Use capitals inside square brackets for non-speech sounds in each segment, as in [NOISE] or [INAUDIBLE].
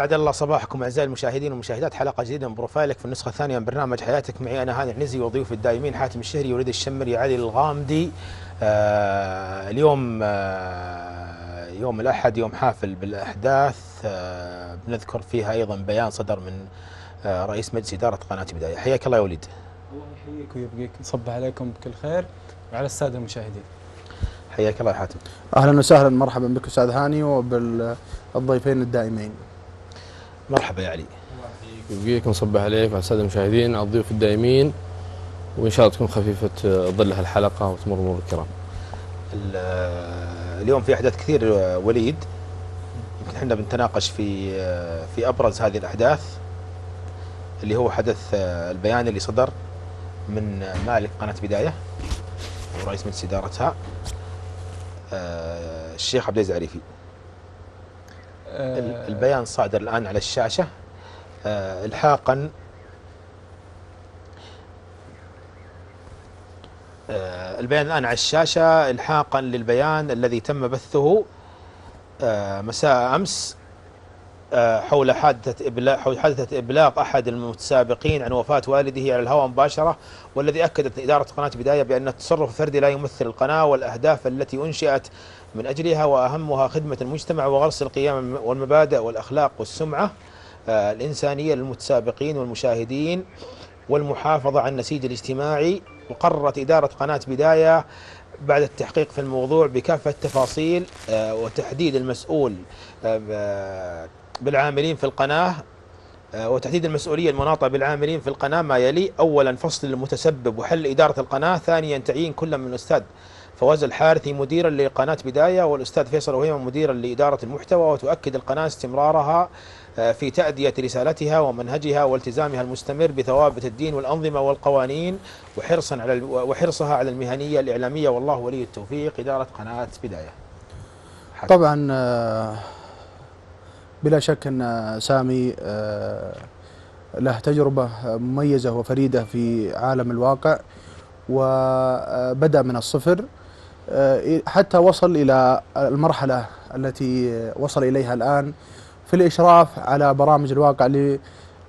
سعد الله صباحكم أعزائي المشاهدين والمشاهدات. حلقة جديدة من بروفايلك. في النسخة الثانية من برنامج حياتك معي أنا هاني العنزي وضيوف الدائمين حاتم الشهري وليد الشمري علي الغامدي. آه اليوم آه يوم الأحد يوم حافل بالأحداث. آه بنذكر فيها أيضا بيان صدر من آه رئيس مجلس إدارة قناة بداية. حياك الله يا وليد. الله يحييك ويبقيك. نصب عليكم بكل خير. وعلى السادة المشاهدين. حياك الله يا حاتم. أهلا وسهلا. مرحبا بك أستاذ هاني وبالضيفين الدائمين. مرحبا يا علي يبقيك نصبح عليك وعلى السادة المشاهدين على الضيوف الدائمين وإن شاء الله تكون خفيفة ظل هالحلقة وتمر مرور الكرام. ال- اليوم في أحداث كثير وليد. يمكن إحنا بنتناقش في في أبرز هذه الأحداث اللي هو حدث البيان اللي صدر من مالك قناة بداية ورئيس مجلس إدارتها آه، الشيخ عبد العزيز عريفي ال- آه، البيان صادر الآن على الشاشة. آه، الحاقا آه، البيان الآن على الشاشة. الحاقا للبيان الذي تم بثه آه، مساء أمس آه، حول حادثة إبلاغ حول حادثة إبلاغ أحد المتسابقين عن وفاة والده على الهواء مباشرة والذي أكدت إدارة قناة بداية بأن التصرف الفردي لا يمثل القناة والأهداف التي أنشئت من أجلها وأهمها خدمة المجتمع وغرس القيم والمبادئ والأخلاق والسمعة آه، الإنسانية للمتسابقين والمشاهدين والمحافظة على النسيج الاجتماعي. وقررت إدارة قناة بداية بعد التحقيق في الموضوع بكافة التفاصيل آه، وتحديد المسؤول آه، بالعاملين في القناة آه، وتحديد المسؤولية المناطة بالعاملين في القناة ما يلي أولا فصل المتسبب وحل إدارة القناة ثانيا تعيين كل من الأستاذ فواز الحارثي مديرا لقناة بداية والأستاذ فيصل وهيمة مديرا لإدارة المحتوى وتؤكد القناة استمرارها آه، في تأدية رسالتها ومنهجها والتزامها المستمر بثوابت الدين والأنظمة والقوانين وحرصا على وحرصها على المهنية الإعلامية. والله ولي التوفيق إدارة قناة بداية. طبعا آه، بلا شك أن سامي آه، له تجربة مميزة وفريدة في عالم الواقع وبدأ من الصفر. حتى وصل إلى المرحلة التي وصل إليها الآن في الإشراف على برامج الواقع اللي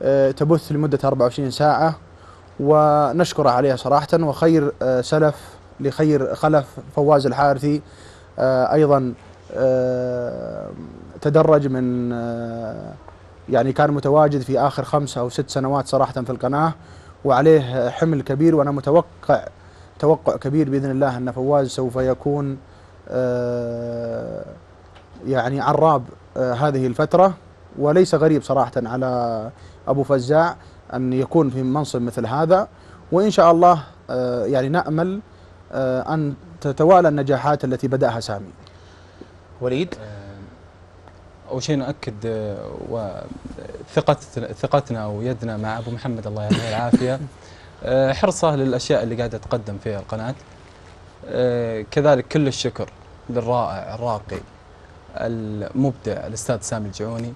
آه، تبث لمده 24 ساعة ونشكره عليها صراحة وخير آه، سلف لخير خلف فواز الحارثي آه، أيضا آه، تدرج من آه، يعني كان متواجد في آخر خمس أو ست سنوات صراحة في القناة وعليه حمل كبير وأنا متوقع توقع كبير بإذن الله أن فواز سوف يكون آه، يعني عراب آه، هذه الفترة. وليس غريب صراحة على أبو فزاع أن يكون في منصب مثل هذا. وإن شاء الله آه، يعني نأمل أن تتوالى النجاحات التي بدأها سامي. وليد؟ أول شيء ناكد آه، وثقت ثقتنا ويدنا مع أبو محمد الله يعطيه العافية. [LAUGHS] حرصه للأشياء اللي قاعدة تقدم فيها القناة. آه، كذلك كل الشكر للرائع الراقي المبدع الأستاذ سامي الجعوني.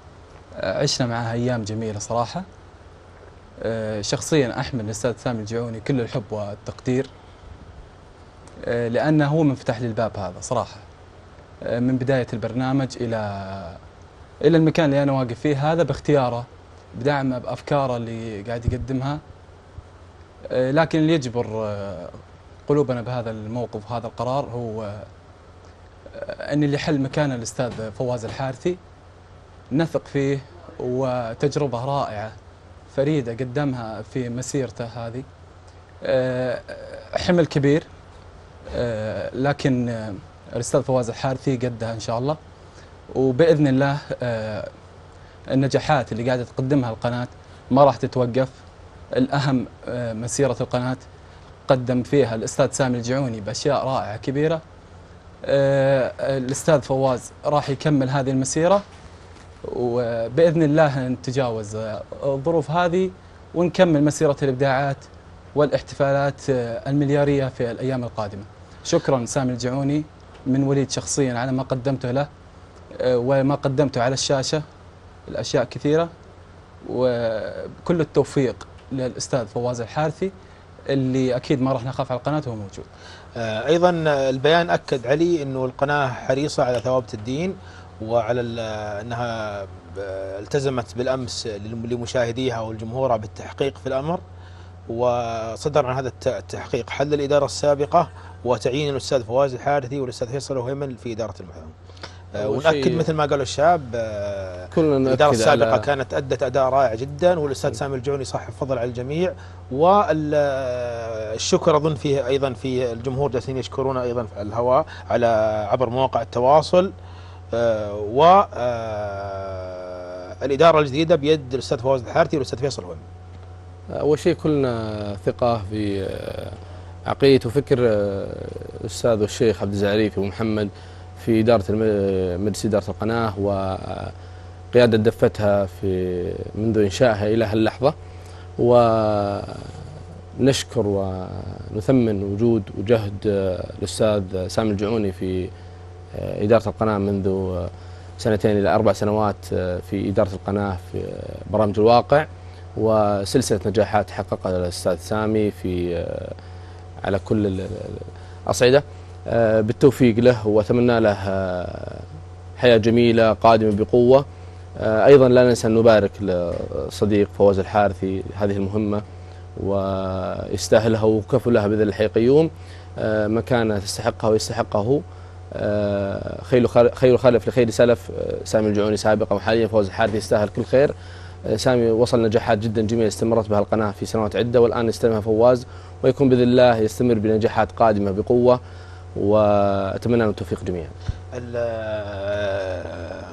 آه، عشنا معه أيام جميلة صراحة. آه، شخصيا احمل الأستاذ سامي الجعوني كل الحب والتقدير. آه، لأنه هو من فتح لي الباب هذا صراحة. آه، من بداية البرنامج إلى إلى المكان اللي أنا واقف فيه هذا باختياره بدعمه بافكاره اللي قاعد يقدمها. آه، لكن اللي يجبر آه، قلوبنا بهذا الموقف وهذا القرار هو آه، أن اللي حل مكان الأستاذ فواز الحارثي نثق فيه وتجربة رائعة فريدة قدمها في مسيرته هذه. آه، حمل كبير آه، لكن آه، الأستاذ فواز الحارثي قدها إن شاء الله. وبإذن الله آه، النجاحات اللي قاعدة تقدمها القناة ما راح تتوقف. الأهم آه، مسيرة القناة قدم فيها الأستاذ سامي الجعوني بأشياء رائعة كبيرة آه، الأستاذ فواز راح يكمل هذه المسيرة وبإذن الله نتجاوز آه، الظروف هذه ونكمل مسيرة الإبداعات والإحتفالات المليارية في الأيام القادمة. شكرا سامي الجعوني من وليد شخصيا على ما قدمته له وما قدمته على الشاشة الأشياء كثيرة وكل التوفيق للأستاذ فواز الحارثي اللي أكيد ما راح نخاف على القناة وهو موجود. آه، أيضا البيان أكد علي إنه القناة حريصة على ثوابت الدين وعلى إنها ب- التزمت بالأمس لمشاهديها والجمهور بالتحقيق في الأمر وصدر عن هذا الت- التحقيق حل الإدارة السابقة وتعيين الأستاذ فواز الحارثي والأستاذ فيصل وهيمن في إدارة المحكمة. آه، ونأكد شيء- مثل ما قالوا الشباب آه، كلنا الإدارة السابقة على- كانت أدت أداء رائع جدا والأستاذ سامي الجعوني صاحب فضل على الجميع. والشكر أظن فيه أيضا في الجمهور جالسين يشكرون أيضا على الهواء على عبر مواقع التواصل. و آه، الإدارة الجديدة بيد الأستاذ فواز الحارثي والأستاذ فيصل وهم أول شيء كلنا ثقة في آه، عقلية وفكر آه، الأستاذ والشيخ عبد الزعريفي ومحمد في إدارة مجلس إدارة القناة وقيادة دفتها في منذ إنشائها إلى هاللحظة. ونشكر ونثمن وجود وجهد الأستاذ سامي الجعوني في إدارة القناة منذ سنتين إلى أربع سنوات في إدارة القناة في برامج الواقع وسلسلة نجاحات حققها الأستاذ سامي في على كل ال- ال- الأصعدة. بالتوفيق له وأتمنى له آه، حياة جميلة قادمة بقوة. آه، أيضا لا ننسى أن نبارك لصديق فواز الحارثي هذه المهمة ويستاهلها وكفو لها بذل الحي قيوم آه، مكانة تستحقها ويستحقه. آه، خير خير خلف لخير سلف. آه، سامي الجعوني سابقا وحاليا فوز الحارثي يستاهل كل خير. آه، سامي وصل نجاحات جدا جميلة استمرت بها القناة في سنوات عدة والآن يستلمها فواز ويكون بإذن الله يستمر بنجاحات قادمة بقوة. وأتمنى له التوفيق جميعا.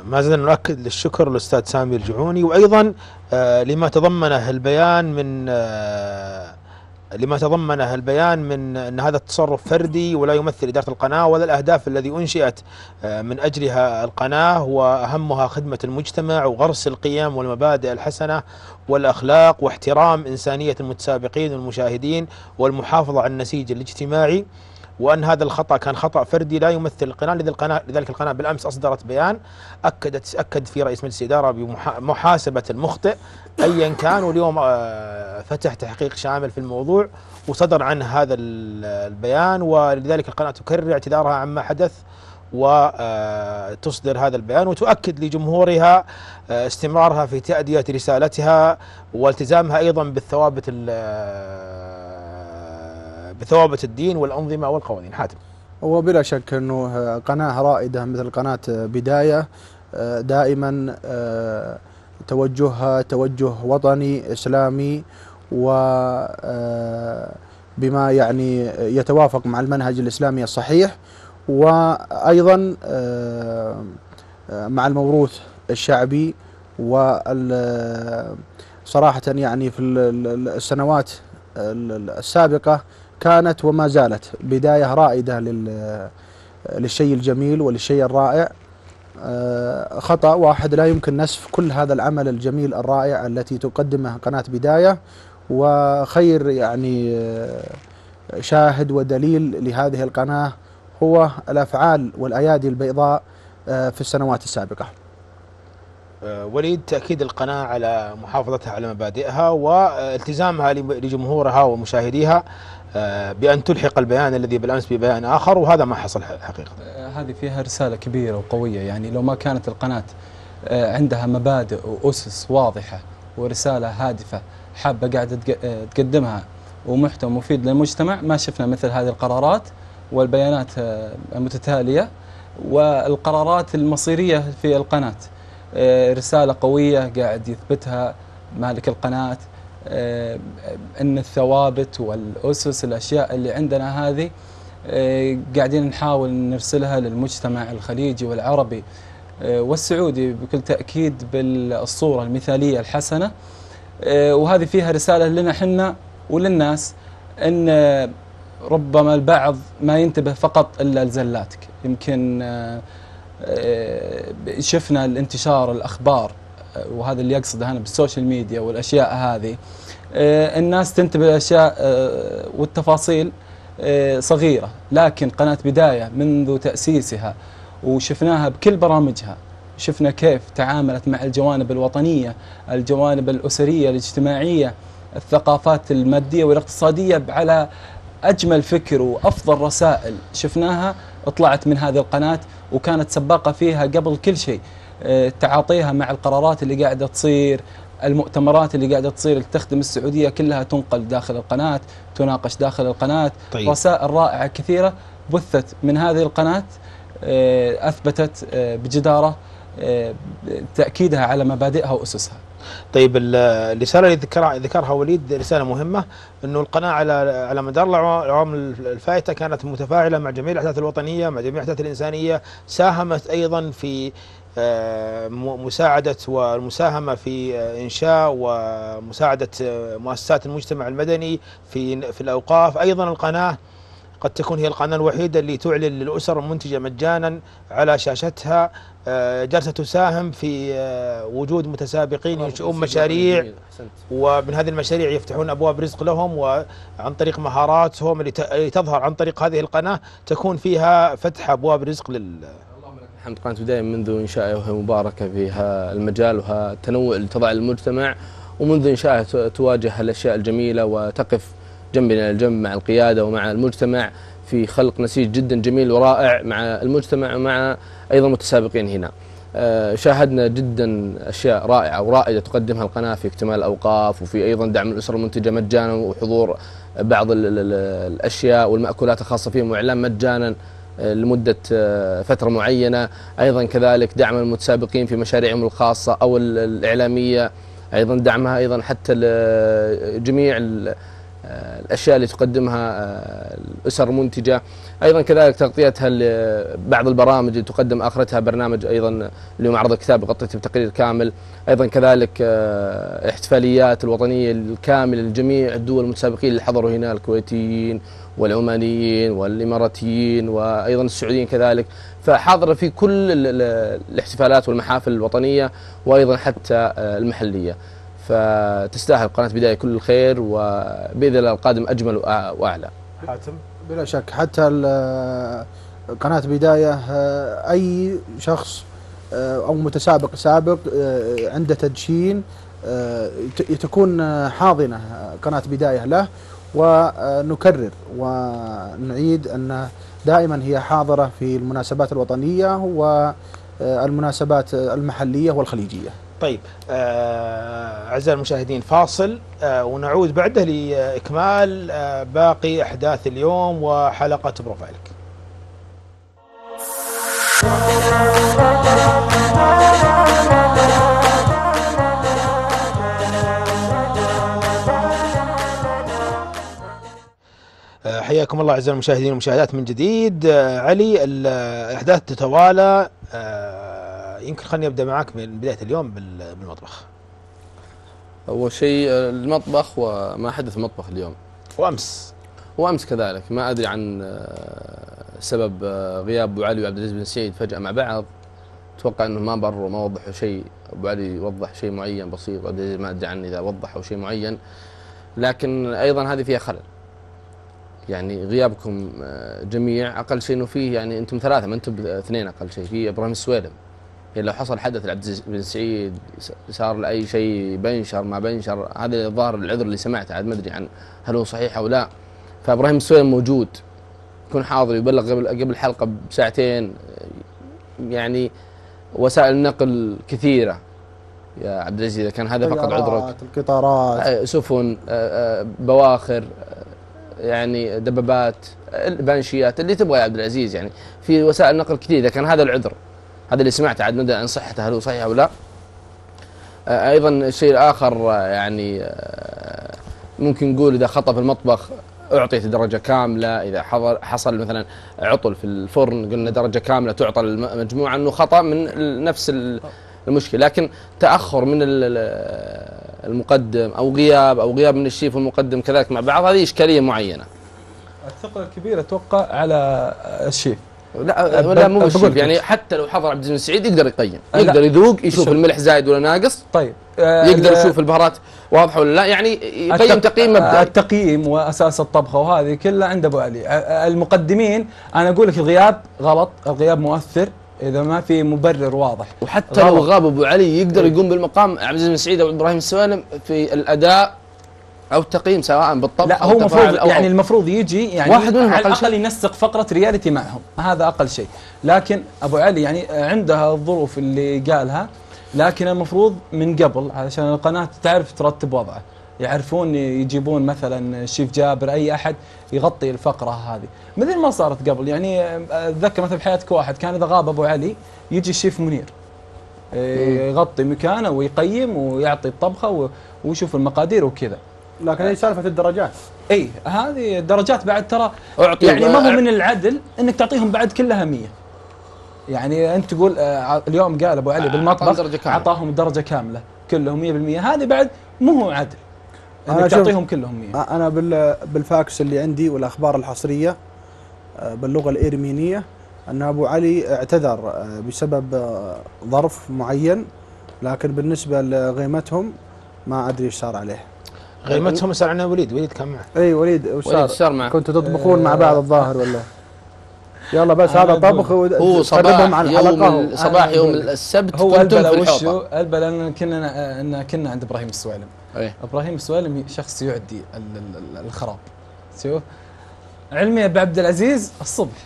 ما زلنا نؤكد للشكر للأستاذ سامي الجعوني وأيضا آه، لما تضمنه البيان من آه، لما تضمنه البيان من أن هذا التصرف فردي ولا يمثل إدارة القناة ولا الأهداف الذي أنشئت آه، من أجلها القناة وأهمها خدمة المجتمع وغرس القيم والمبادئ الحسنة والأخلاق واحترام إنسانية المتسابقين والمشاهدين والمحافظة على النسيج الاجتماعي وأن هذا الخطأ كان خطأ فردي لا يمثل القناة لذلك القناه بالأمس أصدرت بيان اكدت أكد في رئيس مجلس الإدارة بمحاسبه المخطئ ايا كان واليوم آه، فتح تحقيق شامل في الموضوع وصدر عنه هذا ال- البيان ولذلك القناة تكرر اعتذارها عما حدث وتصدر هذا البيان وتؤكد لجمهورها آه، استمرارها في تأدية رسالتها والتزامها أيضا بالثوابت ال- آه، بثوابت الدين والأنظمة والقوانين. حاتم. وبلا شك أنه آه، قناة رائدة مثل قناة آه، بداية آه، دائما آه، توجهها توجه وطني إسلامي و آه، بما يعني يتوافق مع المنهج الإسلامي الصحيح وأيضا آه، مع الموروث الشعبي وال صراحة يعني في ال- ال- السنوات ال- السابقة كانت وما زالت. بداية رائدة لل للشيء الجميل وللشيء الرائع. آه، خطأ. واحد لا يمكن نسف كل هذا العمل الجميل الرائع التي تقدمه قناة بداية. وخير يعني آه، شاهد ودليل لهذه القناة هو الأفعال والأيادي البيضاء آه، في السنوات السابقة. وليد تأكيد القناة على محافظتها على مبادئها والتزامها لجمهورها ومشاهديها. بأن تلحق البيان الذي بالأمس ببيان آخر وهذا ما حصل حقيقة. آه، هذه فيها رسالة كبيرة وقوية. يعني لو ما كانت القناة آه، عندها مبادئ وأسس واضحة ورسالة هادفة حابة قاعدة تق- آه، تقدمها ومحتوى مفيد للمجتمع ما شفنا مثل هذه القرارات والبيانات آه، المتتالية والقرارات المصيرية في القناة. آه، رسالة قوية قاعد يثبتها مالك القناة آه، أن الثوابت والأسس الأشياء اللي عندنا هذه آه، قاعدين نحاول نرسلها للمجتمع الخليجي والعربي آه، والسعودي بكل تأكيد بالصورة المثالية الحسنة. آه، وهذه فيها رسالة لنا حنا وللناس آه، ربما البعض ما ينتبه فقط إلا لزلاتك. يمكن شفنا الانتشار الأخبار آه، وهذا اللي أقصده أنا بالسوشيال ميديا والأشياء هذه. آه، الناس تنتبه للأشياء آه، والتفاصيل آه، صغيرة لكن قناة بداية منذ تأسيسها وشفناها بكل برامجها. شفنا كيف تعاملت مع الجوانب الوطنية الجوانب الأسرية الاجتماعية الثقافات المادية والاقتصادية على أجمل فكر وأفضل رسائل شفناها طلعت من هذه القناة وكانت سباقة فيها قبل كل شيء. تعاطيها مع القرارات اللي قاعدة تصير المؤتمرات اللي قاعدة تصير اللي تخدم السعودية كلها تنقل داخل القناة تناقش داخل القناة طيب. رسائل رائعة كثيرة بثت من هذه القناة آه، أثبتت آه، بجدارة آه، تأكيدها على مبادئها وأسسها طيب ال- الرسالة اللي ذكرها ذكرها وليد رسالة مهمة إنه القناة على على مدار الاعوام الفائتة كانت متفاعلة مع جميع الأحداث الوطنية مع جميع الأحداث الإنسانية ساهمت أيضا في آه، م- مساعدة والمساهمة في آه، إنشاء ومساعدة آه، مؤسسات المجتمع المدني في في الأوقاف. أيضا القناة قد تكون هي القناة الوحيدة اللي تعلن للأسر المنتجه مجانا على شاشتها. جالسة تساهم في وجود متسابقين ينشئون مشاريع. ومن هذه المشاريع يفتحون أبواب رزق لهم وعن طريق مهاراتهم اللي تظهر عن طريق هذه القناة تكون فيها فتح أبواب رزق لل الحمد قناة بداية منذ إنشائها وهي مباركة في المجال وها التنوع اللي تضع المجتمع ومنذ إنشائها تواجه الأشياء الجميلة وتقف جنبنا الجنب مع القيادة ومع المجتمع في خلق نسيج جدا جميل ورائع مع المجتمع ومع أيضا المتسابقين هنا. آه، شاهدنا جدا أشياء رائعة ورائدة تقدمها القناة في اكتمال الأوقاف وفي أيضا دعم الأسرة المنتجة مجانا وحضور بعض ال- ال- ال- الأشياء والمأكولات الخاصة فيهم وإعلان مجانا. لمدة آه، فترة معينة. أيضا كذلك دعم المتسابقين في مشاريعهم الخاصة أو ال- الإعلامية. أيضا دعمها أيضا حتى جميع آه، الأشياء اللي تقدمها آه، الأسر المنتجة أيضا كذلك تغطيتها لبعض البرامج اللي تقدم آخرتها برنامج أيضا اليوم عرض الكتاب غطيته بتقرير كامل. أيضا كذلك آه، الاحتفاليات الوطنية الكاملة لجميع الدول المتسابقين اللي حضروا هنا الكويتيين والعمانيين والإماراتيين وأيضا السعوديين كذلك. فحاضره في كل ال- ال- الاحتفالات والمحافل الوطنية وأيضا حتى آه، المحلية. فتستاهل قناة بداية كل الخير وبإذن الله القادم أجمل وأعلى. حاتم؟ بلا شك. حتى قناة بداية آه، أي شخص آه، أو متسابق سابق آه، عنده تدشين تكون حاضنة آه، قناة بداية له ونكرر ونعيد أن دائما هي حاضرة في المناسبات الوطنية والمناسبات المحلية والخليجية. طيب آه، أعزائي المشاهدين فاصل آه، ونعود بعده لإكمال آه، باقي أحداث اليوم وحلقة بروفايلك. حياكم الله أعزائي المشاهدين والمشاهدات من جديد. علي ال- الأحداث تتوالى. يمكن خليني أبدأ معك من بداية اليوم بال- بالمطبخ. أول شيء المطبخ وما حدث في المطبخ اليوم. وأمس. وأمس كذلك. ما أدري عن آه، سبب آه، غياب أبو علي وعبد العزيز بن سعيد فجأة مع بعض. أتوقع إنه ما بروا ما وضحوا شيء. أبو علي وضح شيء معين بسيط وعبد العزيز ما أدري عن إذا وضحوا شيء معين. لكن أيضا هذه فيها خلل. يعني غيابكم آه، جميع. أقل شيء إنه فيه يعني أنتم ثلاثة ما أنتم اثنين أقل شيء. في إبراهيم السويلم. يعني لو حصل حدث لعبد بن سعيد صار لأي شيء بنشر ما بنشر هذا الظاهر العذر اللي سمعته عاد ما أدري عن هل هو صحيح أو لا. فإبراهيم السويلم موجود يكون حاضر يبلغ قبل قبل الحلقة بساعتين يعني وسائل النقل كثيرة. يا عبد العزيز إذا كان هذا فقط عذرك. القطارات. سفن بواخر يعني دبابات بانشيات اللي تبغى يا عبد العزيز يعني. في وسائل نقل كثير إذا كان هذا العذر. هذا اللي سمعته عاد ندري عن صحته هل هو صحيح أو لا؟ آه، أيضا الشيء الآخر آه، يعني آه، ممكن نقول إذا خطأ في المطبخ اعطيت درجة كاملة إذا حضر حصل مثلا عطل في الفرن قلنا درجة كاملة تعطى للمجموعة إنه خطأ من نفس ال- المشكلة. لكن تأخر من ال- ال- المقدم أو غياب أو غياب من الشيف والمقدم كذلك مع بعض هذه إشكالية معينة. الثقل الكبير أتوقع على الشيف. لا ولا مو بالشيف يعني. حتى لو حضر عبد العزيز سعيد يقدر يقيم. يقدر يذوق يشوف شوف. الملح زايد ولا ناقص طيب آه، يقدر ال- يشوف البهارات واضحة ولا لا يعني يقيم تقييم مبدئي التقييم وأساس الطبخة وهذه كلها عند أبو علي آه، المقدمين أنا أقول لك الغياب غلط الغياب مؤثر إذا ما في مبرر واضح وحتى لو غلط. غاب أبو علي يقدر يقوم بالمقام عبد العزيز بن سعيد أو إبراهيم السوالم في الأداء أو التقييم سواء بالطبخ لا هو المفروض يعني المفروض يجي يعني واحد منهم على. الأقل ينسق فقرة رياليتي معهم. هذا أقل شيء. لكن أبو علي يعني عندها الظروف اللي قالها لكن المفروض من قبل علشان القناة تعرف ترتب وضعه. يعرفون يجيبون مثلا شيف جابر أي أحد يغطي الفقرة هذه. مثل ما صارت قبل يعني أتذكر مثلا بحياتك واحد كان إذا غاب أبو علي يجي الشيف منير. يغطي مكانه ويقيم ويعطي الطبخة ويشوف المقادير وكذا. لكن هي سالفة الدرجات. إي هذه الدرجات بعد ترى يعني ما هو من العدل إنك تعطيهم بعد كلها 100 يعني أنت تقول آه، اليوم قال أبو علي أعطاهم بالمطبخ درجة كاملة. أعطاهم درجة كاملة كلهم 100% هذه بعد مو هو عدل إنك تعطيهم كلهم 100 أنا بال بالفاكس اللي عندي والأخبار الحصرية آه، باللغة الإرمينية أن أبو علي اعتذر آه، بسبب آه، ظرف معين لكن بالنسبة لغيمتهم ما أدري إيش صار عليه. غيمتهم سال عنها وليد وليد كان معه. أي وليد وش وليد صار؟ صار معه. كنتوا تطبخون مع بعض الظاهر ولا؟ يلا بس هذا. طبخ هو صباح على يوم صباح يوم. السبت هو البلا وشو؟ البلا أن كنا أن كنا عند إبراهيم السوالم إيه. إبراهيم السوالم شخص يعدي ال- ال- ال- الخراب. شوف علمي أبو عبد العزيز الصبح.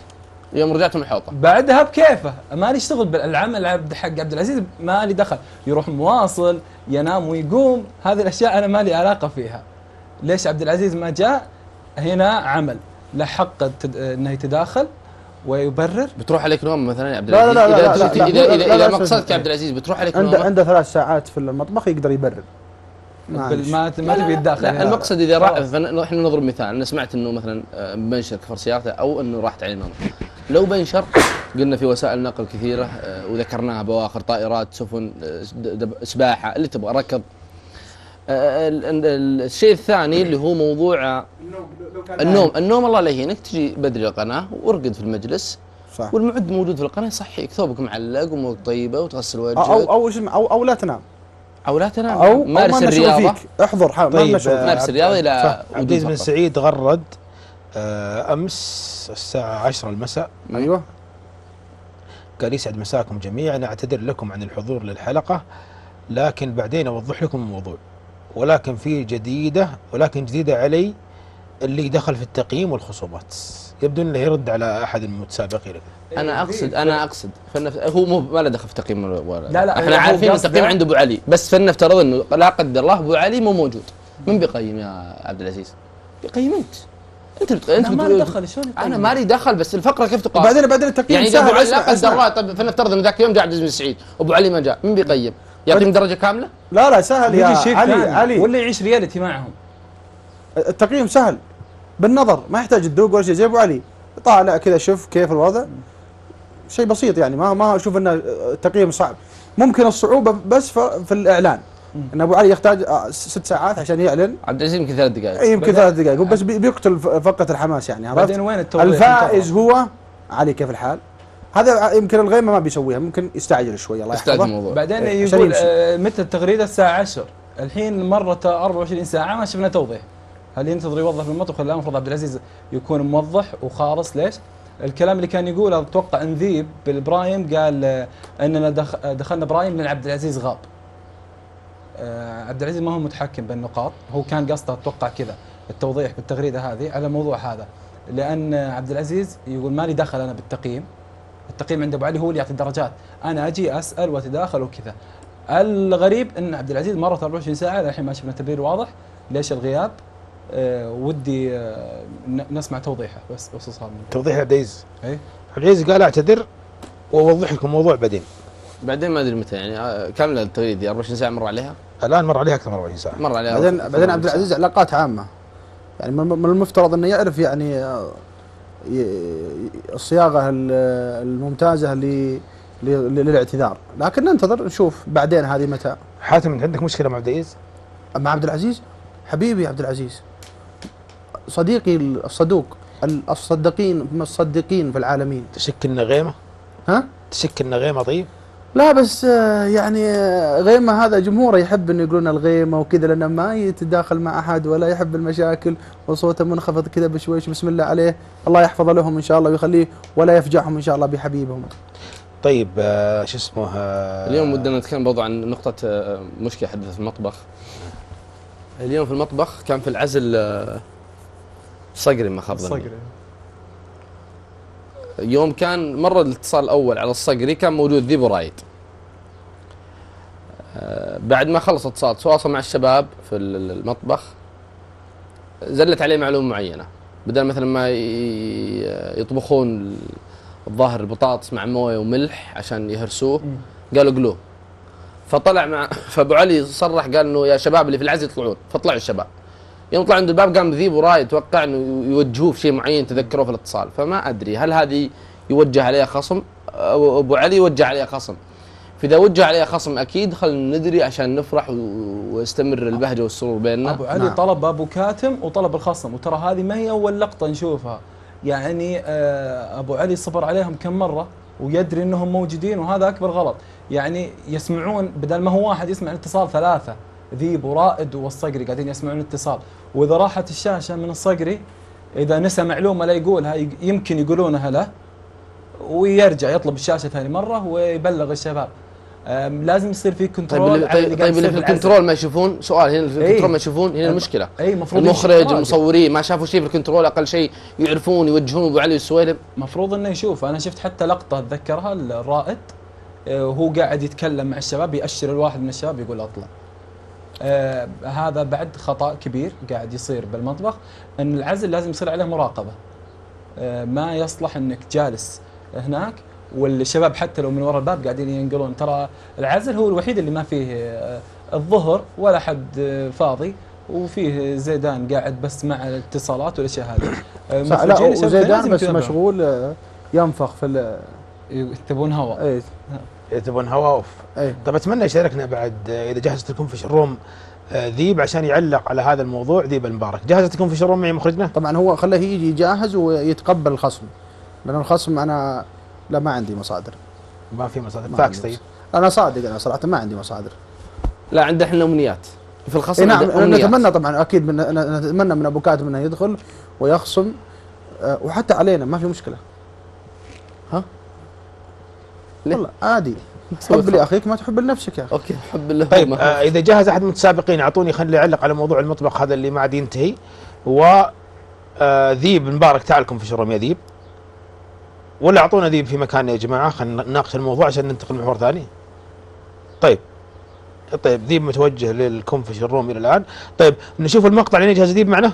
يوم رجعتم الحوطة. بعدها بكيفه. ما لي شغل بالعمل عبد حق عبد العزيز ما لي دخل. يروح مواصل ينام ويقوم. هذه الأشياء أنا ما لي علاقة فيها. ليش عبد العزيز ما جاء؟ هنا عمل. له حق إنه يتداخل ويبرر. بتروح عليك نوم مثلا يا عبد العزيز؟ لا، لا، إذا لا، اذا لا، اذا لا، اذا, لا، إذا لا، مقصدك. يا عبد العزيز بتروح عليك عنده نوم عنده ثلاث ساعات في المطبخ يقدر يبرر. ما ما تبي يعني. المقصد إذا راح. إحنا نضرب مثال. أنا سمعت إنه مثلا آه، بنشر كفر سيارته أو إنه راحت عليه نوم لو بنشر قلنا في وسائل نقل كثيرة آه، وذكرناها بواخر طائرات سفن آه، سباحة اللي تبغى ركض. آه، ال- ال- الشيء الثاني اللي هو موضوع النوم. النوم الله لا يهينك تجي بدري القناة وارقد في المجلس. صح. والمعد موجود في القناة يصحيك ثوبك معلق وامورك طيبة وتغسل وجهك. أو أو أو, أو, أو لا تنام. أو لا تنام. أو أو مارس ما نشوف الرياضة. فيك. احضر حاول ما طيب، آه، مارس الرياضة إلى عبد العزيز بن. سعيد غرد أمس الساعة 10 المساء. أيوه. قال يسعد مساكم جميعا أعتذر لكم عن الحضور للحلقة لكن بعدين أوضح لكم الموضوع. ولكن في جديدة ولكن جديدة علي اللي دخل في التقييم والخصومات. يبدو إنه يرد على أحد المتسابقين أنا أقصد أنا أقصد فلنف... هو مو ما له دخل في تقييم ولا لا، لا، إحنا عارفين التقييم عند أبو علي بس فلنفترض إنه لا قدر الله أبو علي مو موجود. من بيقيم يا عبد العزيز؟ بيقيم أنت. أنت بت... أنت لا ما بت- له دخل شلون؟ أنا مالي دخل بس الفقرة كيف تقاس؟ وبعدين بعدين التقييم يعني إذا أبو سهل علي أسمع. الله طب فلنفترض إنه ذاك اليوم جاء عبد العزيز بن سعيد وابو علي ما جاء. من بيقيم؟ يعطيهم درجة كاملة؟ لا لا سهل يا علي علي. ولا يعيش ريالتي معهم. التقييم سهل. بالنظر ما يحتاج تدوق ولا شيء. زي أبو علي. طالع كذا شوف كيف الوضع. شيء بسيط يعني ما ما أشوف إنه التقييم صعب. ممكن الصعوبة بس ف- في الإعلان. إن أبو علي يحتاج آه، ست ساعات عشان يعلن. عبد العزيز يمكن ثلاث دقائق. أي يمكن ثلاث دقائق. بس بي- بيقتل ف- فقه الحماس يعني عرفت؟ بعدين وين التوضيح الفائز؟ هو علي كيف الحال؟ هذا يمكن الغيمة ما بيسويها ممكن يستعجل شوي الله يحفظه. الموضوع. بعدين إيه، يقول. آه، متى التغريدة؟ الساعة 10 الحين مرت 24 ساعة ما شفنا توضيح. هل ينتظر يوظف المطبخ ولا لا؟ المفروض عبد العزيز يكون موضح وخالص. ليش؟ الكلام اللي كان يقوله أتوقع نذيب بال prime قال آه، إننا دخ- دخلنا prime لأن عبد العزيز غاب. آه، عبد العزيز ما هو متحكم بالنقاط، هو كان قصده أتوقع كذا التوضيح بالتغريده هذه على الموضوع هذا. لأن عبد العزيز يقول مالي دخل أنا بالتقييم. التقييم عند أبو علي هو اللي يعطي الدرجات، أنا أجي أسأل وأتداخل وكذا. الغريب إن عبد العزيز مرت 24 ساعة للحين ما شفنا تبرير واضح. ليش الغياب؟ أه ودي أه نسمع توضيحه بس الموضوع. توضيح عبد العزيز. اي عبد العزيز قال أعتذر وأوضح لكم الموضوع بعدين. بعدين ما أدري متى يعني آه، كاملة التغريده دي 24 ساعة مر عليها؟ الآن مر عليها أكثر من 40 ساعة. مر عليها. بعدين بعدين عبد. العزيز علاقات عامة. يعني من من المفترض إنه يعرف يعني آه، الصياغه ال- الممتازة ل- ل- للاعتذار. لكن ننتظر نشوف بعدين هذه متى. حاتم أنت عندك مشكلة مع عبد العزيز؟ مع عبد العزيز؟ حبيبي عبد العزيز. صديقي الصدوق ال- الصدقين هم الصديقين في العالمين. تشك إنه غيمة؟ ها؟ تشك إنه غيمة طيب؟ لا بس آه، يعني آه، غيمة هذا جمهوره يحب إنه يقولون الغيمة وكذا لأنه ما يتداخل مع أحد ولا يحب المشاكل وصوته منخفض كذا بشويش بسم الله عليه. الله يحفظ لهم إن شاء الله ويخليه ولا يفجعهم إن شاء الله بحبيبهم. طيب آه شو اسمه آه اليوم ودنا نتكلم برضو عن نقطة آه، مشكلة حدثت في المطبخ. اليوم في المطبخ كان في العزل صقري ما خاب ظني. صقر يوم كان مر الاتصال الأول على الصقري كان موجود ذيب ورايد آه، بعد ما خلص اتصال تواصل مع الشباب في ال- المطبخ زلت عليه معلومة معينة. بدل مثلا ما يطبخون الظاهر البطاطس مع موية وملح عشان يهرسوه قالوا قلوه فطلع مع فأبو علي صرح قال إنه يا شباب اللي في العزل يطلعون. فطلعوا الشباب. يوم طلع عند الباب قام ذيب وراي يتوقع إنه يوجهوه في شيء معين تذكروه في الاتصال. فما أدري هل هذه يوجه عليها خصم أبو علي يوجه عليها خصم. فإذا وجه عليها خصم أكيد خلينا ندري عشان نفرح ويستمر البهجة والسرور بيننا. أبو علي نعم. طلب أبو كاتم وطلب الخصم وترى هذه ما هي أول لقطة نشوفها. يعني آه، أبو علي صبر عليهم كم مرة ويدري إنهم موجودين وهذا أكبر غلط. يعني يسمعون بدل ما هو واحد يسمع الاتصال ثلاثة ذيب ورائد والصقري قاعدين يسمعون الاتصال وإذا راحت الشاشة من الصقري إذا نسى معلومة لا يقولها يق- يمكن يقولونها له ويرجع يطلب الشاشة ثاني مرة ويبلغ الشباب. لازم يصير في control اللي, طيب, قاعد طيب اللي في. ال control ما يشوفون؟ سؤال هنا في إيه. ال control ما يشوفون؟ هنا المشكلة. اي المفروض المخرج راجل. المصورين ما شافوا شيء في ال control أقل شيء يعرفون يوجهون أبو علي والسويلم مفروض إنه يشوف. أنا شفت حتى لقطة أتذكرها الرائد آه، وهو قاعد يتكلم مع الشباب يأشر الواحد من الشباب يقول أطلع. آه هذا بعد خطأ كبير قاعد يصير بالمطبخ إن العزل لازم يصير عليه مراقبة. آه ما يصلح إنك جالس هناك والشباب حتى لو من وراء الباب قاعدين ينقلون. ترى العزل هو الوحيد اللي ما فيه آه الظهر ولا حد آه فاضي وفيه زيدان قاعد بس مع الاتصالات والأشياء هذه. آه، لا وزيدان لازم بس. مشغول ينفخ في ال- تبون هواء. إيه. تبون هوا off. إيه. طب أتمنى يشاركنا بعد إذا جهزت لكم في ال room ذيب عشان يعلق على هذا الموضوع ذيب المبارك. جهزت لكم في ال room معي مخرجنا؟ طبعا هو خليه يجي جاهز ويتقبل الخصم. لأن الخصم أنا لا ما عندي مصادر. ما في مصادر؟ ما فاكس عندي طيب أنا صادق أنا صراحة ما عندي مصادر. لا عندنا إحنا أمنيات. في الخصم إيه نعم. نتمنى طبعا أكيد من نتمنى من أبو كاتب إنه يدخل ويخصم آه، وحتى علينا ما في مشكلة. ها؟ والله عادي. [LAUGHS] حب لاخيك ما تحب لنفسك يا أخي. okay حب الله طيب آه إذا جهز أحد من المتسابقين أعطوني خلي يعلق على موضوع المطبخ هذا اللي ما عاد ينتهي. و آه ذيب مبارك تعالكم في شرم يا ذيب. ولا أعطونا ذيب في مكان يا جماعة خلينا نناقش الموضوع عشان ننتقل لمحور ثاني. طيب. طيب ذيب متوجه لل confession room إلى الآن. طيب نشوف المقطع اللي يجهز ذيب معنا؟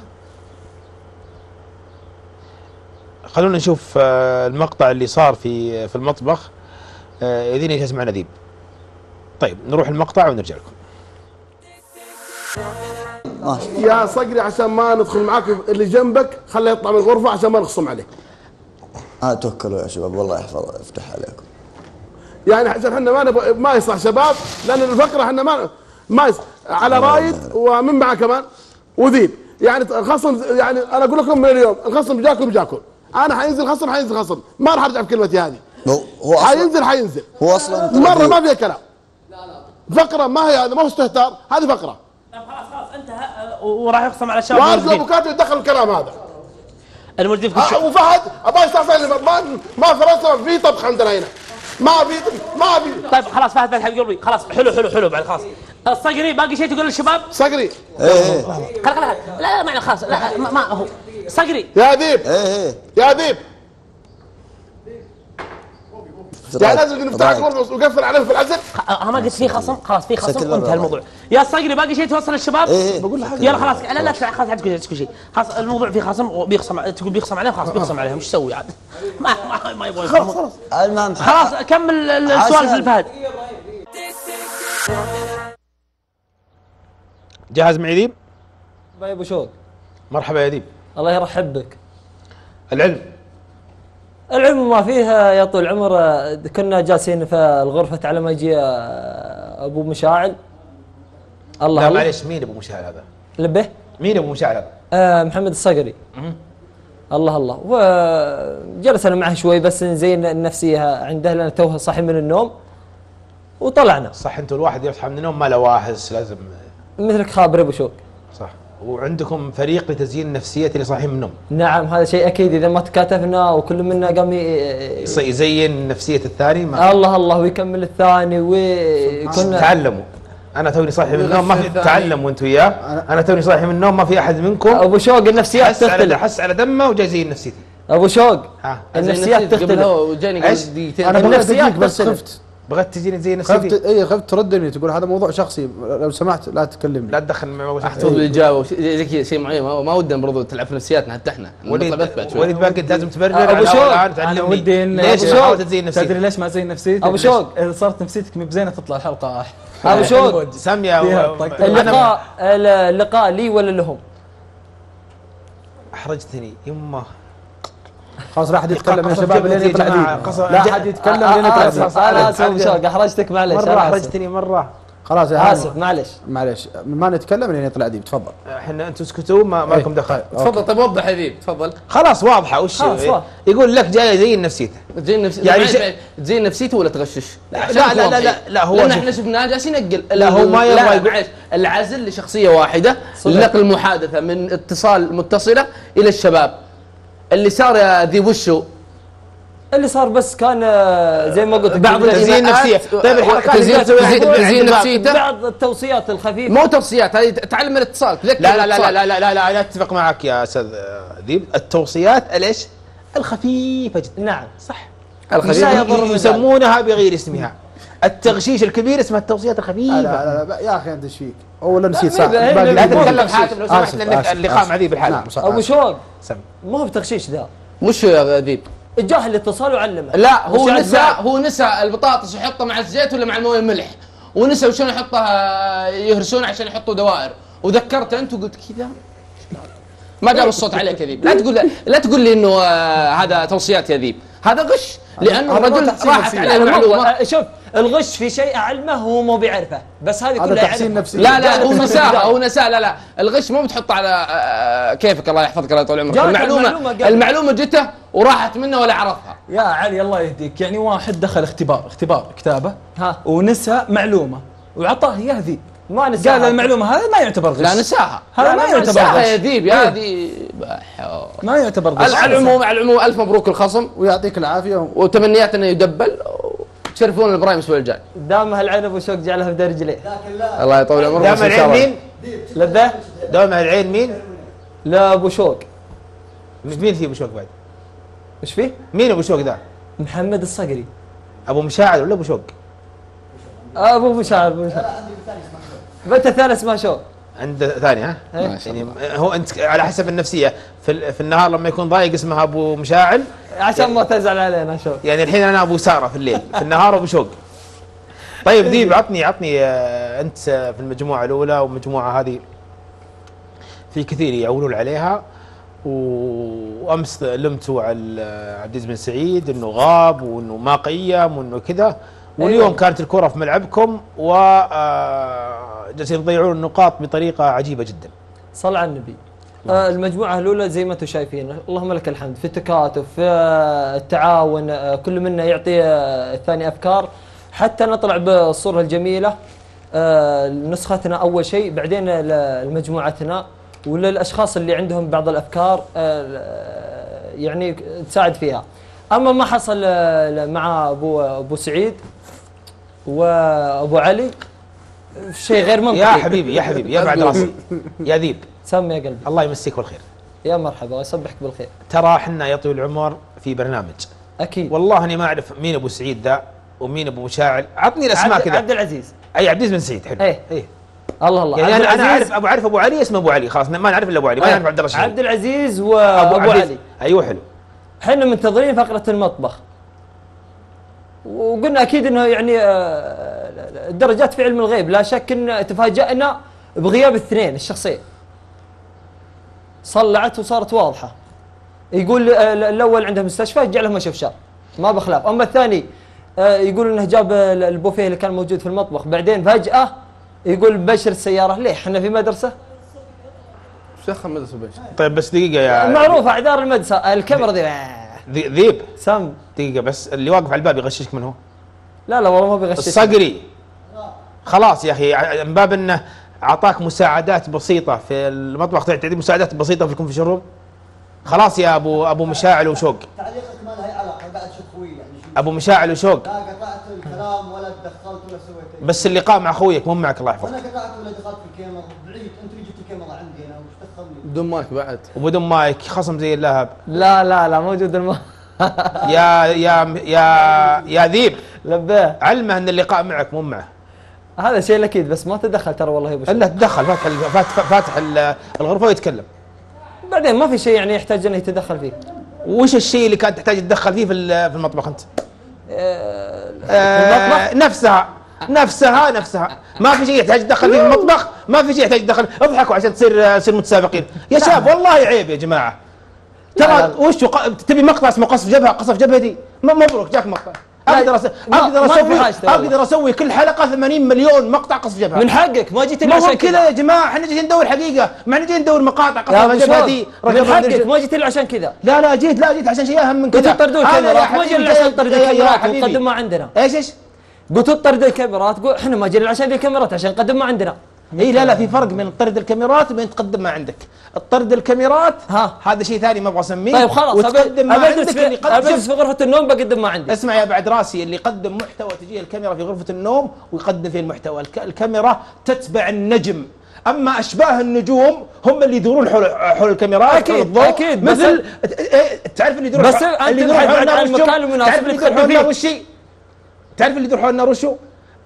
خلونا نشوف آه المقطع اللي صار في في المطبخ. آه اذا يجهز معنا ذيب طيب نروح المقطع ونرجع لكم. يا صقري عشان ما ندخل معاك اللي جنبك خليه يطلع من الغرفة عشان ما نخصم عليه. ها توكلوا يا شباب والله يحفظ يفتح عليكم. يعني عشان إحنا ما نبغى ما يصلح شباب لأن الفقرة إحنا ما ما يصلح. على رايد ومن معه كمان وذيب يعني الخصم يعني أنا أقول لكم من اليوم الخصم جاكم جاكم أنا حينزل خصم حينزل خصم. ما راح أرجع في كلمتي هذه. هو هو أصلا حينزل حينزل. هو أصلا مرة ما فيها كلام. فقرة ما هي هذا ما هو استهتار. هذه فقرة. خلاص خلاص انتهى. وراح يخصم على الشباب وارجو أبو كاتب يتدخل الكلام هذا. الموجودين في كل آه، شيء وفهد أبغى يستحسن لي ما ما فرصنا في طبخ عندنا هنا. ما في ما في. طيب خلاص فهد فهد حبيب قلبي خلاص حلو حلو حلو بعد خلاص. الصقري باقي شيء تقول للشباب؟ صقري. إيه إيه. خلاص خلاص لا لا معنا خلاص لا ما, ما هو. صقري. يا ذيب إيه إيه. يا ذيب يعني لازم نفتح الغرفه وقفل عليهم في العزل أه، ما قلت في خصم خلاص في خصم الباب. انتهى الموضوع. يا صقري باقي شيء توصل للشباب إيه. بقول له يلا خلاص لا لا خلاص تقول تقول شيء. خلاص الموضوع في خصم وبيخصم تقول بيخصم عليهم خلاص بيخصم عليهم. إيش تسوي عاد؟ ما ما, ما يبغون خلاص خلاص. المهم خلاص كمل ال- السوالف عشان- لفهد جاهز معي ذيب باي أبو شوق. مرحبا يا ذيب الله يرحب بك. العلم. العلم ما فيه يا طول العمر آه، كنا جالسين في الغرفة على ما يجي آه، أبو مشاعل. الله لا معليش مين أبو مشاعل هذا؟ لبه. مين أبو مشاعل هذا؟ آه محمد الصقري. الله الله. وجلسنا معه شوي بس نزين النفسية عنده لأن توه صاحي من النوم. وطلعنا. صح أنتم الواحد يصحى من النوم ما له واهس لازم مثلك خابر أبو شوق صح وعندكم فريق لتزيين نفسية اللي صاحيين من النوم. نعم هذا شيء أكيد. إذا ما تكاتفنا وكل منا قام يزين نفسية الثاني ما الله الله ويكمل الثاني وكنا تعلموا. أنا توني صاحي من النوم ما في تعلم وانت وياه أنا توني صاحي من النوم ما في أحد منكم. أبو شوق النفسيات تختلف. حس على دمه وجاي زي نفسيتي. أبو شوق ها. النفسيات تختلف. وجاني؟ قبل دقيقتين. أنا النفسيات بس. خفت. بغيت تجيني زي خفت نفسيتي اي خفت تردني تقول هذا موضوع شخصي. لو سمحت لا تكلمني. لا تدخل مع أحتفظ بالإجابة. وش- زي كذا شيء معين. ما ما ودنا برضو تلعب في نفسياتنا حتى إحنا. وليد. وليد باقي لازم تبرر. الهواء شوق، أنا ودي ان ليش تدري ليش ما زين نفسيتي؟ ليش- شوق. إذا صارت نفسيتك مو بزينة تطلع الحلقة. أبو [LAUGHS] شوق. أنا اللقاء اللقاء لي ولا لهم؟ أحرجتني. يمه. خلاص لا أحد يتكلم يا شباب لين يطلع لا أحد يتكلم آه، لين يطلع آسف، ديب أنا اسف ابو شوق احرجتك معلش مرة. احرجتني مرة. خلاص يا آسف معلش معليش. ما نتكلم لين يطلع ديب تفضل. إحنا أنتم اسكتوا ما, ما إيه. لكم دخل تفضل طيب وضح يا ذيب تفضل. خلاص واضحة. وش. يقول لك جاي زي نفسيته. تزين نفسي يعني شيء- تزين نفسيته ولا تغشش؟ لا، لا، لا، لا،. لا، هو لأن. إحنا شفناه جالس ينقل. لا، هو ما يبغى معليش، العزل لشخصية واحدة لنقل المحادثه من اتصال متصلة إلى الشباب. اللي صار يا ذيب وشو؟ اللي صار بس كان آه، زي ما قلت بعض لك، تزيين نفسية. طيب الحركات اللي تزيين نفسيته بعض التوصيات الخفيفة. مو توصيات هذه تعلم من الاتصال لا لا لا الاتصال. لا لا لا لا, لا أتفق معك يا أستاذ ذيب. التوصيات الإيش؟ الخفيفة جدا. نعم صح. لا ذلك. يسمونها بغير اسمها. التغشيش الكبير اسمها التوصيات لا الخفيفة لا لا يا أخي أنت إيش فيك؟ اولا نسيت لا، صح لا لا. تتكلم حاتم لو سمحت لأنك اللقاء. مع ذيب الحال أبو. شوق ما هو بتغشيش ذا وش يا ذيب؟ جاه الاتصال وعلمه لا هو نسى؟ هو نسى البطاطس يحطها مع الزيت ولا مع الموية الملح ونسى وشلون يحطها يهرسون عشان يحطوا دوائر وذكرته أنت وقلت كذا ما قالوا الصوت عليك يا ذيب؟ لا تقول لا تقول لي إنه آه، هذا توصيات يا ذيب. هذا غش لأنه الرجل راحت. عليه المعلومة. ما- آه، شوف الغش في شيء أعلمه هو مو بيعرفه. بس هذه هذا كلها تحسين. نفسي لا لا هو [LAUGHS] نساها. هو نساها لا لا الغش مو بتحطه على آه، كيفك الله يحفظك الله يطول عمرك. المعلومه المعلومة. المعلومة جته وراحت منه ولا عرفها. يا علي الله يهديك. يعني واحد دخل اختبار اختبار كتابه ها. ونسى معلومة وعطاه اياها ذي ما نسى قال المعلومة هذا ما يعتبر غش. لا نساها. هذا ما لا، يعتبر نساها يا غش ذيب يا هذه ما يعتبر غش. على العموم على العموم ألف مبروك الخصم ويعطيك العافية. وتمنيات انه يدبل. وتشرفون الابراهيم الأسبوع الجاي. دامها العين أبو شوق جعلها في رجليه الله يطول عمرك. شاء العين الله. مين؟ لذة دائما العين مين؟ لا أبو شوق. مين في أبو شوق بعد؟ إيش فيه؟ مين أبو شوق ذا؟ محمد الصقري. أبو مشاعر ولا أبو شوق؟ أبو مشاعر أبو مشاعر بنت الثاني اسمها شوق عند ثاني ها؟ إيه. يعني هو أنت على حسب النفسية. في, ال- في النهار لما يكون ضايق اسمها أبو مشاعل. عشان ما تزعل علينا شوق يعني الحين أنا أبو سارة في الليل. في النهار أبو شوق. طيب ديب عطني عطني آه، أنت في المجموعة الأولى والمجموعة هذه. في كثير يعولون عليها. وأمس لمتوا على عبد العزيز بن سعيد إنه غاب وإنه ما قيم وإنه كذا. واليوم أيوة. كانت الكرة في ملعبكم و آه، جالسين تضيعون النقاط بطريقة عجيبة جدا. صل على النبي. آه المجموعة الأولى زي ما أنتم شايفين اللهم لك الحمد. في التكاتف في آه، التعاون آه كل منا يعطي آه الثاني أفكار. حتى نطلع بالصورة الجميلة آه نسختنا أول شيء بعدين لمجموعتنا وللأشخاص اللي عندهم بعض الأفكار آه يعني تساعد فيها. أما ما حصل مع أبو أبو سعيد وأبو علي شيء غير منطقي. يا حبيبي يا حبيبي يا بعد راسي. يا ذيب. سمي يا قلبي. الله يمسيك بالخير. يا مرحبا ويصبحك بالخير. ترى إحنا يا طويل العمر في برنامج. أكيد. والله أني ما أعرف مين أبو سعيد ذا ومين أبو مشاعل. عطني الأسماء كذا. عبد العزيز. أي عبد العزيز بن سعيد حلو. إيه. إيه. الله الله. يعني أنا أنا أعرف أبو عارف ابو علي اسمه أبو علي. خلاص ما نعرف إلا أبو علي. ما إيه. نعرف عبد الله الشهيد عبد العزيز وأبو علي. أيوه حلو. إحنا منتظرين فقرة المطبخ. وقلنا أكيد إنه يعني آه، الدرجات في علم الغيب. لا شك إن تفاجأنا بغياب الاثنين الشخصين. صلعت وصارت واضحة. يقول آه، الأول عنده مستشفى جعله ما شاف شر. ما بخلاف. أما الثاني آه، يقول إنه جاب ال- البوفيه اللي كان موجود في المطبخ. بعدين فجأة يقول بشر السيارة. ليه؟ إحنا في مدرسة؟ شيخ مدرسه بيش طيب بس دقيقة يا معروف اعذار المدرسة. الكاميرا ذي ذي- ذيب. سم دقيقة بس اللي واقف على الباب يغششك من هو. لا لا والله ما بيغشش الصقري خلاص يا أخي من باب إنه أعطاك مساعدات بسيطة في المطبخ. تعطي مساعدات بسيطة في في شرب خلاص يا أبو أبو مشاعل وشوق. تعليقك ما لها علاقة شوف خوي يعني أبو مشاعل وشوق. لا قطعت الكلام ولا تدخلت ولا سويت اي بس اللقاء مع أخويك مو معك الله يحفظك. أنا قطعت ولا دخلت في الكاميرا بعيد انت اللي جبت الكاميرا عندي أنا وش دخلني بدون مايك بعد. وبدون مايك خصم زي اللهب. لا لا لا موجود الم يا يا يا يا ذيب. لبيه علمه إن اللقاء معك مو معه. هذا شيء الاكيد بس ما تدخل ترى والله يا ابو إلا تدخل فاتح ال- فاتح, فاتح ال- الغرفة ويتكلم. بعدين ما في شيء يعني يحتاج إنه يتدخل فيه. وش الشيء اللي كانت تحتاج تتدخل فيه في ال- في المطبخ أنت؟ آه، آه نفسها. نفسها نفسها. ما في شيء يحتاج تدخل في المطبخ ما في شيء يحتاج تدخل اضحكوا عشان تصير تصير متسابقين. يا شباب والله عيب يا جماعة. ترى وش تبي مقطع اسمه قصف جبهة؟ قصف جبهتي مبروك جاك مقطع. أقدر أس- أقدر أسوي. أقدر أسوي كل حلقة 80 مليون مقطع قصف جبهة. من حقك ما جيت هو عشان كذا كذا. يا جماعة. إحنا جايين ندور حقيقة. ما إحنا جايين ندور مقاطع قصف جبهتي من حقك ما جيت لي عشان كذا. لا لا جيت لا جيت عشان شيء أهم من كذا. هذا يا الكاميرات ما جينا عشان حبيبي. ونقدم ما عندنا. إيش إيش؟ قلت تطرد الكاميرات قول إحنا ما جينا عشان ذي الكاميرات عشان نقدم ما عندنا. اي لا لا في فرق بين طرد الكاميرات وبين تقدم ما عندك. الطرد الكاميرات ها. هذا شيء ثاني ما أبغى أسميه. طيب خلاص وتقدم ما عندك اللي في قد ابدرس في غرفة النوم بقدم ما عندي. اسمع يا بعد راسي اللي يقدم محتوى تجيه الكاميرا في غرفة النوم ويقدم فيه المحتوى. الك- الكاميرا تتبع النجم. أما أشباه النجوم هم اللي يدورون حول حول الكاميرات حول الضوء. أكيد، بس مثل إيه، تعرف اللي يدور بس حول- أنت اللي يدور تبحث حول النار المكان؟ المناسب تعرف اللي تقدم فيه. تعرف اللي يدور حول النار وش هو؟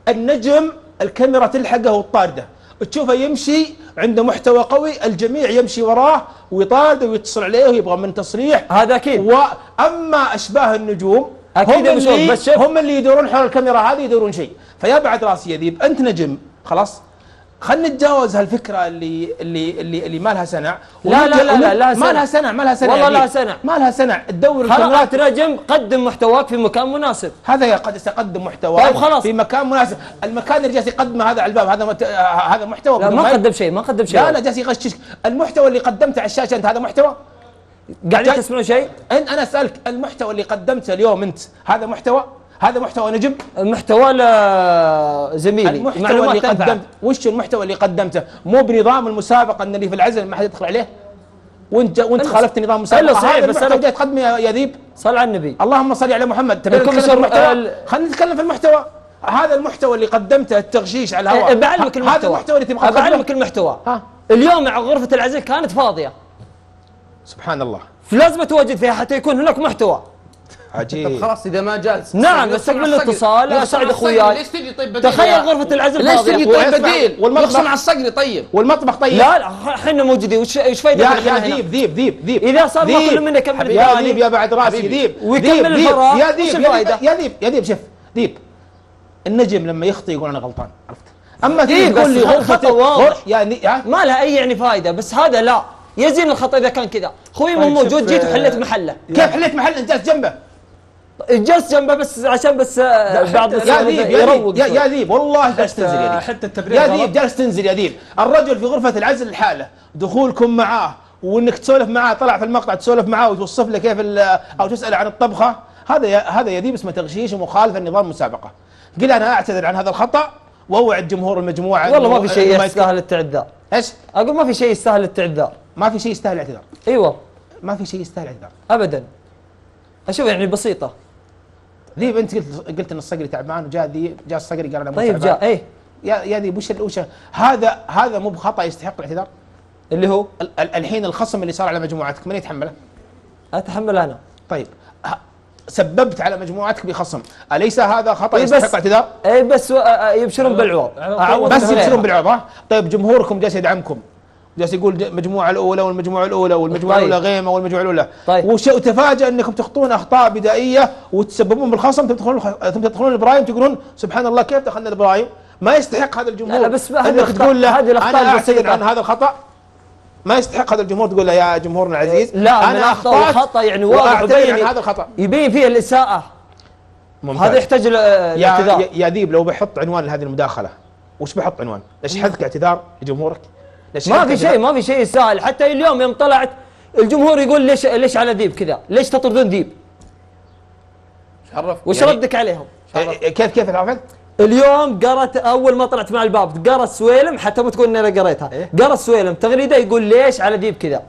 النجم الكاميرا تلحقه والطارده تشوفه يمشي عنده محتوى قوي الجميع يمشي وراه ويطارده ويتصل عليه ويبغى من تصريح. هذا أكيد. واما أشباه النجوم أكيد هم اللي بس. هم اللي يدورون حول الكاميرا هذه يدورون شيء. فيا بعد راسي يا ذيب أنت نجم خلاص. خلينا نتجاوز هالفكرة اللي اللي اللي اللي ما لها سنع لا، لا، لا، لا، لها ما. لها سنع ما لها سنع والله يا لها. سنع. ما لها سنع تدور الكاميرات نجم قدم محتواك في مكان مناسب هذا يا قد سيقدم محتوى طيب خلاص. في مكان مناسب المكان اللي جالس يقدمه هذا على الباب هذا مت... آه، هذا محتوى لا ما. قدم شيء ما قدم شيء لا لا جالس يغششك المحتوى اللي قدمته على الشاشة أنت هذا محتوى قاعدين تسمعون شيء أنا أسألك المحتوى اللي قدمته اليوم أنت هذا محتوى هذا محتوى نجم؟ محتوى لزميلي المحتوى اللي. قدمت. وش المحتوى اللي قدمته؟ مو بنظام المسابقة إن اللي في العزل ما حد يدخل عليه؟ وانت وانت خالفت نظام المسابقة. صحيح، بس المحتوى أنا- جاي تقدمه يا يا ذيب؟ صل على النبي. اللهم صل على محمد. تبي نتكلم في المحتوى؟ ال- خلينا نتكلم في المحتوى. هذا المحتوى اللي قدمته التغشيش على الهواء. بعلمك المحتوى هذا المحتوى. اللي تبغى بعلمك المحتوى. ها. اليوم مع غرفة العزل كانت فاضية. سبحان الله. فلازم اتواجد فيها حتى يكون هناك محتوى. عجيب. خلاص إذا ما جالس نعم استقبل الاتصال اساعد أخوياي. ليش تجي طيب بديل؟ تخيل غرفة العزل ليش تجي طيب بديل؟ والمطبخ- على الصقر طيب. والمطبخ طيب. لا لا إحنا موجودين. وش إيش فايدة يا؟ ذيب ذيب ذيب ذيب إذا صار ما. كل منا يكمل يا. ذيب يا بعد راسي. ذيب ويكمل ذيب، ذيب. الفراغ. يا وش ذيب يا؟ ذيب يا ذيب يا ذيب شوف ذيب النجم لما يخطي يقول أنا غلطان عرفت؟ أما إيه، تيجي تقول لي خطأ واضح. يعني ها؟ ما لها أي يعني فائده بس هذا لا. يزين الخطأ إذا كان كذا. أخوي مو طيب موجود جيت وحليت محله. كيف حليت محل؟ إنت جالس جنبه. جلست جنبه بس عشان بس بعض يا ذيب يا يروق يا- ذيب والله جالس تنزل يا ذيب. حتى التبرير يا. ذيب جالس تنزل يا ذيب. الرجل في غرفة العزل الحالة دخولكم معاه وإنك تسولف معاه طلع في المقطع تسولف معاه وتوصف له كيف أو تسأل عن الطبخة. هذا يا هذا يا ذيب اسمه تغشيش ومخالفة لنظام المسابقة. قل أنا أعتذر عن هذا الخطأ وأوعد جمهور المجموعة والله ما في شيء يستاهل التعذار. إيش؟ أقول ما في شيء يستاهل التعذار. ما في شيء يستاهل الاعتذار. أيوه. ما في شيء يستاهل الاعتذار. ابدا. أشوف يعني بسيطة. ذيب انت قلت قلت إن الصقري تعبان وجاء ذيب جاء الصقري قال أنا مو طيب. جاء إيه يا يا ذيب وش وش هذا هذا مو بخطأ يستحق الاعتذار اللي هو ال- ال- الحين الخصم اللي صار على مجموعتك من يتحمله؟ أتحمل أنا طيب سببت على مجموعتك بخصم، أليس هذا خطأ إيه يستحق الاعتذار؟ اي بس آه، آه، يبشرون بالعوض بس. يبصرون بالعوض ها؟ طيب جمهوركم جالس يدعمكم جالس يقول المجموعة الأولى والمجموعة الأولى والمجموعة طيب. الأولى غيمة والمجموعة الأولى طيب. وتفاجأ أنكم تخطون أخطاء بدائية وتسببون بالخصم ثم تدخلون ثم تدخلون الإبراهيم تقولون سبحان الله كيف دخلنا الإبراهيم؟ ما يستحق هذا الجمهور لا، لا، بس أنك تقول له هذه الأخطاء أنا أعتذر. عن هذا الخطأ ما يستحق هذا الجمهور تقول له يا جمهورنا العزيز لا أنا اخطاء أخطأت الخطأ يعني واضح وأعتذر عن هذا الخطأ يبين فيه الإساءة ممتاز. هذا يحتاج ل- يا الاعتذار يا- يا ذيب لو بحط عنوان لهذه المداخلة وش بحط عنوان؟ ليش حذك اعتذار لجمهورك؟ ما في؟ شيء ما في شيء يستاهل حتى اليوم يوم طلعت الجمهور يقول ليش ليش على ذيب كذا؟ ليش تطردون ذيب؟ شرف وش يعني- ردك عليهم؟ إيه، إيه، كيف كيف تعرفت؟ اليوم قرأت أول ما طلعت مع الباب قرأ السويلم حتى مو تقول إني أنا قريتها إيه؟ قرأ السويلم تغريدة يقول ليش على ذيب كذا؟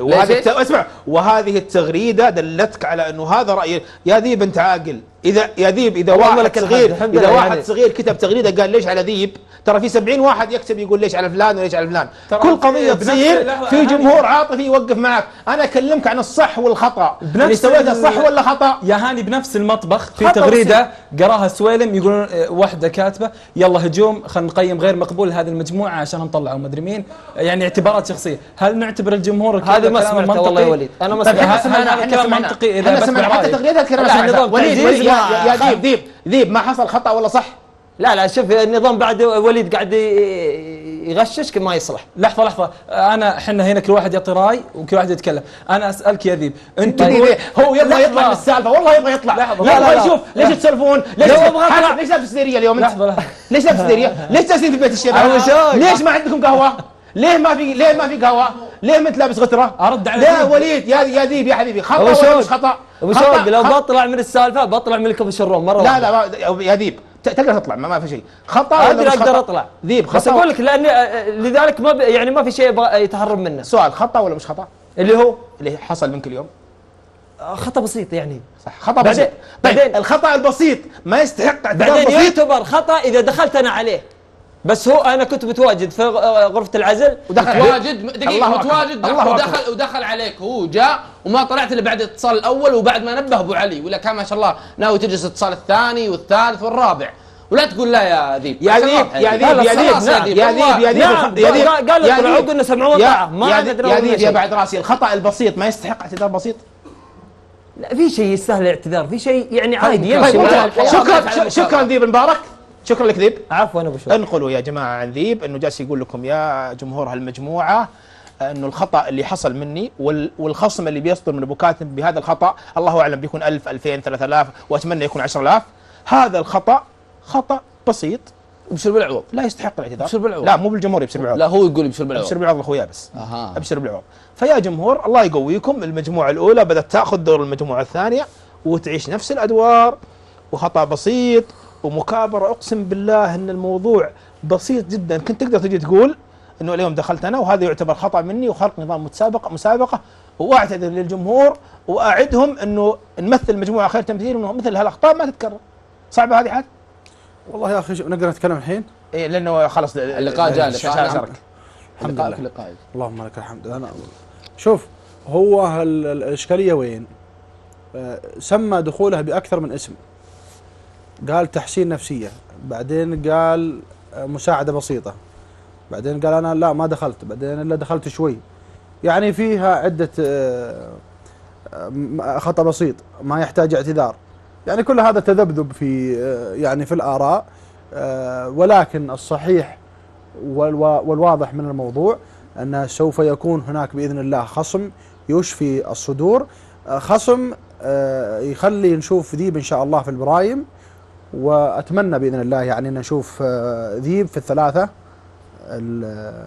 وهذه؟ الت... اسمع وهذه التغريدة دلتك على إنه هذا رأي يا ذيب أنت عاقل إذا يا ذيب إذا واحد صغير إذا واحد يعني. صغير كتب تغريدة قال ليش على ذيب ترى في 70 واحد يكتب يقول ليش على فلان وليش على فلان. كل بنفس تصير في جمهور عاطفي يوقف معك. أنا أكلمك عن الصح والخطأ. اللي سويته صح ولا خطأ؟ يا هاني بنفس المطبخ في خطأ تغريدة قراها سويلم يقولون آه، واحدة كاتبة يلا هجوم خلينا نقيم غير مقبول هذه المجموعة عشان نطلعوا مدري مين. يعني اعتبارات شخصية. هل نعتبر الجمهور هذا ما سمعته والله يا وليد. أنا ما طيب سمعته. كلام منطقي إذا بس حتى برأيك. تغريدات كلام لا، سمعتها نظام وليد وليد يا, ذيب ذيب ذيب ما حصل خطأ ولا صح؟ لا لا شوف النظام بعد وليد قاعد يغششك ما يصلح لحظة لحظة أنا إحنا هنا كل واحد يعطي رأي وكل واحد يتكلم أنا أسألك يا ذيب أنت تقول ذيب. هو يبغى. يطلع من السالفه والله يبغى يطلع لحظة. لا لا، لا لا. يشوف ليش تسولفون ليش. حاتم، ليش لابس سديريه اليوم أنت لحظة لحظة ليش لابس سديريه ليش جالسين في بيت الشباب. ليش ما عندكم قهوة ليه ما في ليه ما في قهوة ليه ما انت لابس غترة أرد على لا. وليد يا يا ذيب يا حبيبي خطأ ولا. مش خطأ أبو. شوق لو. بطلع من السالفة بطلع من الكوفي شروم مرة لا. لا يا ذيب تقدر تطلع ما, ما في شيء. خطأ ولا مش أقدر أطلع. ذيب بس خطأ أقول لك لاني آه، لذلك ما يعني ما في شيء أبغى يتهرب منه. سؤال خطأ ولا مش خطأ؟ اللي هو؟ اللي حصل منك اليوم؟ آه، خطأ بسيط يعني. صح خطأ بعدين- بسيط. طيب بعدين- الخطأ البسيط ما يستحق بعدين يعتبر خطأ إذا دخلت أنا عليه. بس هو أنا كنت متواجد في آه، غرفة العزل. ودخل. متواجد؟ دقيقة الله أكبر. متواجد. الله أكبر. ودخل ودخل عليك. هو جاء وما طلعت إلا بعد الاتصال الأول وبعد ما نبه أبو علي ولا كان ما شاء الله ناوي تجلس الاتصال الثاني والثالث والرابع. ولا تقول لا يا ذيب. يا عشان ذيب يا. ذيب يا ذيب نعم، يا ذيب. يا ذيب نعم، يا ذيب. قال-. قلنا سمعوا يا- وطاعة، ما يا عاد ذيب- يا. بعد راسي الخطأ البسيط ما يستحق اعتذار بسيط. لا في شيء يستاهل الاعتذار في شيء يعني عادي طيب، يمشي طيب شكرا شكرا. ذيب مبارك. شكرا لك ذيب. عفوا أبو شوق انقلوا يا جماعة عن ذيب. إنه جالس يقول لكم يا جمهور هالمجموعة إنه الخطأ اللي حصل مني وال- والخصم اللي بيصدر من أبو كاتب بهذا الخطأ الله أعلم بيكون 1000 2000 3000 وأتمنى يكون 10000 هذا الخطأ خطأ بسيط ابشر بالعوض لا يستحق الاعتذار. يبشر بالعوض. لا مو بالجمهور يبشر بالعوض لا هو يقول يبشر ابشر بالعوض بالعوض أخويا بس. أها. ابشر بالعوض فيا جمهور الله يقويكم. المجموعة الأولى بدأت تأخذ دور المجموعة الثانية وتعيش نفس الأدوار وخطأ بسيط ومكابرة أقسم بالله إن الموضوع بسيط جدا كنت تقدر تجي تقول إنه اليوم دخلت أنا وهذا يعتبر خطأ مني وخلق نظام متسابقه مسابقة وأعتذر للجمهور وأعدهم إنه نمثل مجموعة خير تمثيل انه مثل هالأخطاء ما تتكرر صعبة هذه حال؟ والله يا أخي شو- نقدر نتكلم الحين إيه لأنه خلاص اللقاء جاء الشاشة اللقاء شارك. الحمد لله. لقائك اللهم لك الحمد أنا شوف هو الإشكالية وين؟ آه، سمى دخوله بأكثر من اسم قال تحسين نفسية. بعدين قال مساعدة بسيطة. بعدين قال أنا لا ما دخلت. بعدين إلا دخلت شوي. يعني فيها عدة آه، آه، خطأ بسيط. ما يحتاج اعتذار. يعني كل هذا تذبذب في آه، يعني في الآراء. ولكن الصحيح والوا- والواضح من الموضوع أن سوف يكون هناك بإذن الله خصم يشفي الصدور. خصم يخلي نشوف ذيب إن شاء الله في ال prime. وأتمنى بإذن الله يعني أن نشوف آه، ذيب في الثلاثة ال-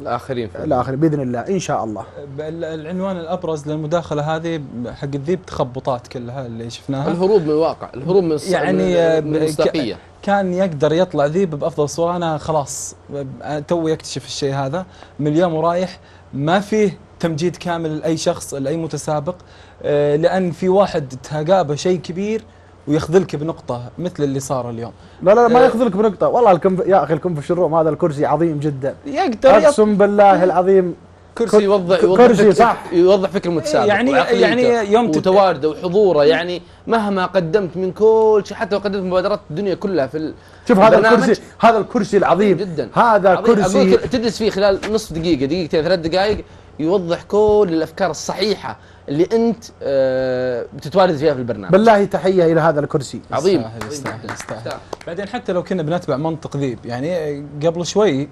الآخرين في الآخر بإذن الله إن شاء الله. ال- العنوان الأبرز للمداخلة هذه حق الذيب تخبطات كلها اللي شفناها. الهروب من الواقع الهروب من يعني من- آه، المصداقية. كان يقدر يطلع ذيب بأفضل صورة أنا خلاص ب- تو يكتشف الشيء هذا. من اليوم ورايح ما فيه تمجيد كامل لأي شخص لأي متسابق آه، لأن في واحد تهاقابه شيء كبير ويخذلك بنقطة مثل اللي صار اليوم. لا لا, لا ما آه. يخذلك بنقطة. والله الكنف يا أخي الكنف في الروم هذا الكرسي عظيم جدا. يقدر أقسم بالله العظيم كرسي كر- يوضح كرسي فكر صح. يوضح فكر المتسابق يعني- يعني يوم وتوارده وحضوره. يعني مهما قدمت من كل شيء حتى لو قدمت مبادرات الدنيا كلها في شوف هذا الكرسي هذا الكرسي العظيم. جدا. هذا عظيم. كرسي تجلس فيه خلال نصف دقيقة. دقيقتين ثلاث دقائق يوضح كل الأفكار الصحيحة. اللي انت آه، بتتوارد فيها في البرنامج. بالله تحية إلى هذا الكرسي. عظيم. يستاهل يستاهل بعدين حتى لو كنا بنتبع منطق ذيب يعني قبل شوي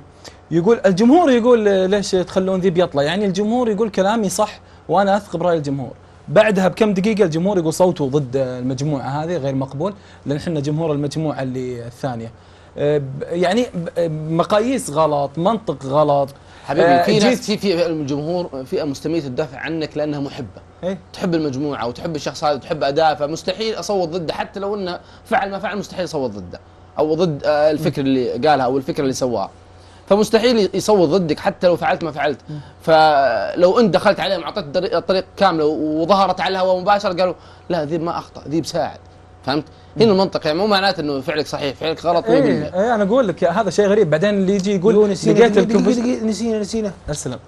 يقول الجمهور يقول آه، ليش تخلون ذيب يطلع؟ يعني الجمهور يقول كلامي صح وأنا أثق برأي الجمهور. بعدها بكم دقيقة الجمهور يقول صوته ضد المجموعة هذه غير مقبول لأن إحنا جمهور المجموعة اللي الثانية. آه، يعني ب- مقاييس غلط منطق غلط. حبيبي آه، في ناس في في الجمهور فئة مستميتة تدافع عنك لأنها محبة. إيه؟ تحب المجموعة وتحب الشخص هذا وتحب أداءه فمستحيل أصوت ضده حتى لو إنه فعل ما فعل مستحيل أصوت ضده أو ضد آه، الفكر اللي قالها أو الفكرة اللي سواها فمستحيل يصوت ضدك حتى لو فعلت ما فعلت. فلو انت دخلت عليهم أعطيت الطريق- الطريق كامله وظهرت على الهواء مباشرة قالوا لا ذيب ما أخطأ ذيب ساعد. فهمت؟ هنا المنطق يعني مو معناته إنه فعلك صحيح فعلك غلط 100% إيه إيه، أنا أقول لك هذا شيء غريب. بعدين اللي يجي يقول لقيت نسينا نسينا. اسلم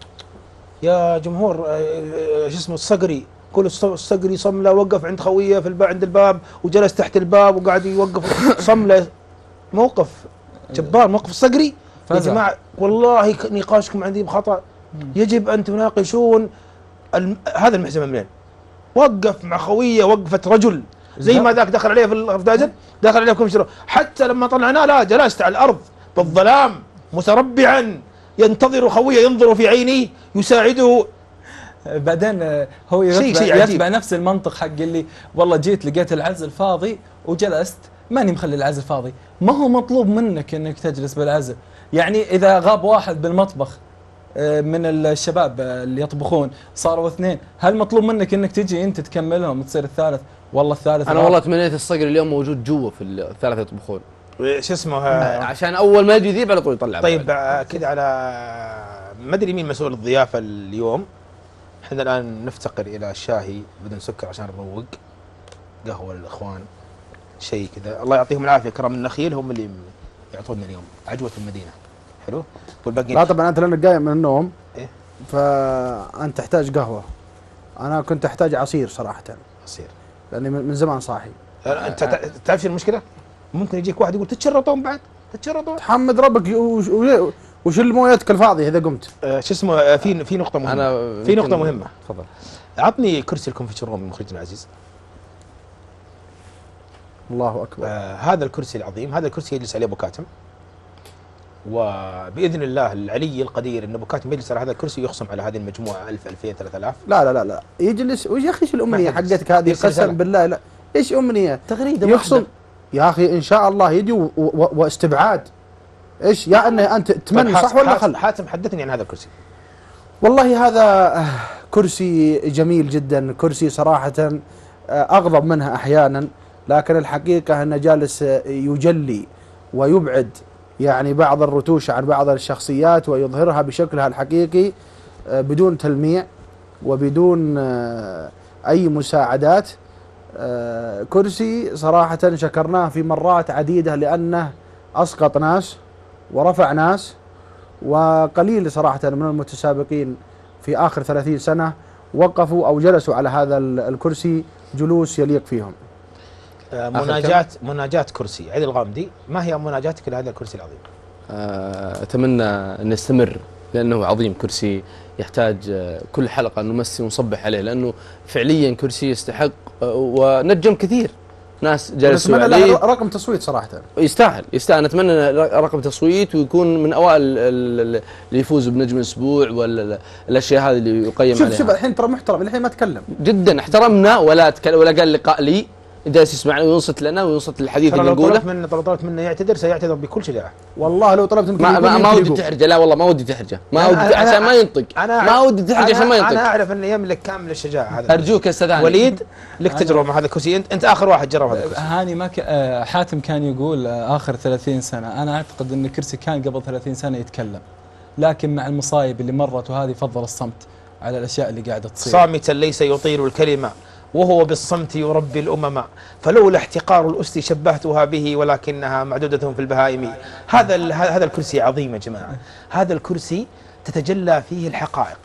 يا جمهور آه، آه، شو اسمه الصقري. كل الص- الصقري صملة وقف عند خوية في الباب عند الباب وجلس تحت الباب وقاعد يوقف. [LAUGHS] صملة. موقف. جبار موقف الصقري يا. جماعة والله نقاشكم عندي خطا يجب أن تناقشون الم... هذا المحزمه منين؟ وقف مع خوية وقفة رجل. زي ما ذاك دخل عليه في الداجن دخل عليه في حتى لما طلعناه لا جلست على الأرض بالظلام متربعا ينتظر خويه ينظر في عيني يساعده. بعدين آه، هو يتبع, شيء عجيب. يتبع نفس المنطق حق اللي والله جيت لقيت العزل فاضي وجلست. ماني مخلي العزل فاضي ما هو مطلوب منك إنك تجلس بالعزل يعني إذا غاب واحد بالمطبخ آه، من الشباب اللي يطبخون صاروا اثنين هل مطلوب منك إنك تجي أنت تكملهم وتصير الثالث؟ والله الثالث أنا. والله تمنيت الصقر اليوم موجود جوا في الثلاثه يطبخون شو اسمه؟ عشان أول ما يجي ذيب على طول يطلع طيب كذا على ما أدري مين مسؤول الضيافة اليوم. إحنا الآن نفتقر إلى شاهي بدون سكر عشان نروق. قهوة للإخوان. شيء كذا. الله يعطيهم العافية. كرم النخيل هم اللي يعطونا اليوم. عجوة المدينة. حلو؟ والباقيين لا طبعا أنت لأنك قايم من النوم إيه؟ فأنت تحتاج قهوة. أنا كنت أحتاج عصير صراحة. يصير لأني من من زمان صاحي. أنت تع- تعرف شو المشكلة؟ ممكن يجيك واحد يقول تتشرطون بعد تتشرطون. تحمد ربك وش- مويتك الفاضيه إذا قمت؟ آه، شو اسمه في في نقطة مهمة. أنا في نقطة مهمة. تفضل. عطني كرسي ال confession room مخرجنا العزيز. الله أكبر. آه هذا الكرسي العظيم هذا الكرسي يجلس عليه أبو كاتم. وبإذن الله العلي القدير ان ابو كاتم يجلس على هذا الكرسي ويخصم على هذه المجموعة 1000 2000 3000 لا لا لا لا. يجلس وش يا أخي إيش الأمنية. حقتك هذه؟ قسم. بالله لا. إيش أمنية؟ تغريدة يخصم يا أخي إن شاء الله يجي واستبعاد. إيش؟ يا أنه أنت تمني صح ولا خل؟ حاتم حدثني عن هذا الكرسي. والله هذا كرسي جميل جدا كرسي صراحة آه، أغضب منها أحيانا لكن الحقيقة أنه جالس يجلي ويبعد. يعني بعض الرتوش عن بعض الشخصيات ويظهرها بشكلها الحقيقي آه، بدون تلميع وبدون آه، أي مساعدات. آه، كرسي صراحة شكرناه في مرات عديدة لأنه أسقط ناس ورفع ناس وقليل صراحة من المتسابقين في آخر 30 سنة وقفوا أو جلسوا على هذا ال- الكرسي جلوس يليق فيهم. مناجاة مناجاة كرسي. عيد الغامدي ما هي مناجاتك لهذا الكرسي العظيم؟ آه، أتمنى أن نستمر لأنه عظيم كرسي يحتاج آه، كل حلقة نمسي ونصبح عليه لأنه فعليا كرسي يستحق آه، ونجم كثير. ناس نتمنى عليه رقم تصويت صراحة. يستاهل يستاهل. نتمنى رقم تصويت ويكون من ال- اللي يفوزوا بنجم الأسبوع ولا الأشياء هذه اللي يقيم شوف عليها. شوف الحين ترى محترم الحين ما تكلم. جدا احترمنا ولا تكلم ولا قال لقاء لي. جالس يسمعنا وينصت لنا وينصت للحديث اللي لو نقوله. طلبت منه لو طلبت منه يعتذر سيعتذر بكل شجاعة. والله لو طلبت منك ما ما, ما ودي. تحرجه لا والله ما ودي تحرجه ما ودي عشان ما ينطق. أنا ما ودي تحرجه عشان ما ينطق. أعرف أن يملك كامل الشجاعة هذا. أرجوك يا أستاذ هاني. وليد لك تجربة مع هذا الكرسي. أنت أنت آخر واحد جرب هذا الكرسي. هاني ما ك... آه، حاتم كان يقول آه، آخر 30 سنة. أنا أعتقد إن كرسي كان قبل 30 سنة يتكلم. لكن مع المصايب اللي مرت وهذه فضل الصمت على الأشياء اللي قاعدة تصير. صامتا ليس يطيل الكلمة. وهو بالصمت يربي الأمم. فلولا احتقار الأسد شبهتها به ولكنها معدودة في البهائم. هذا هذا الكرسي عظيم يا جماعة. هذا الكرسي تتجلى فيه الحقائق.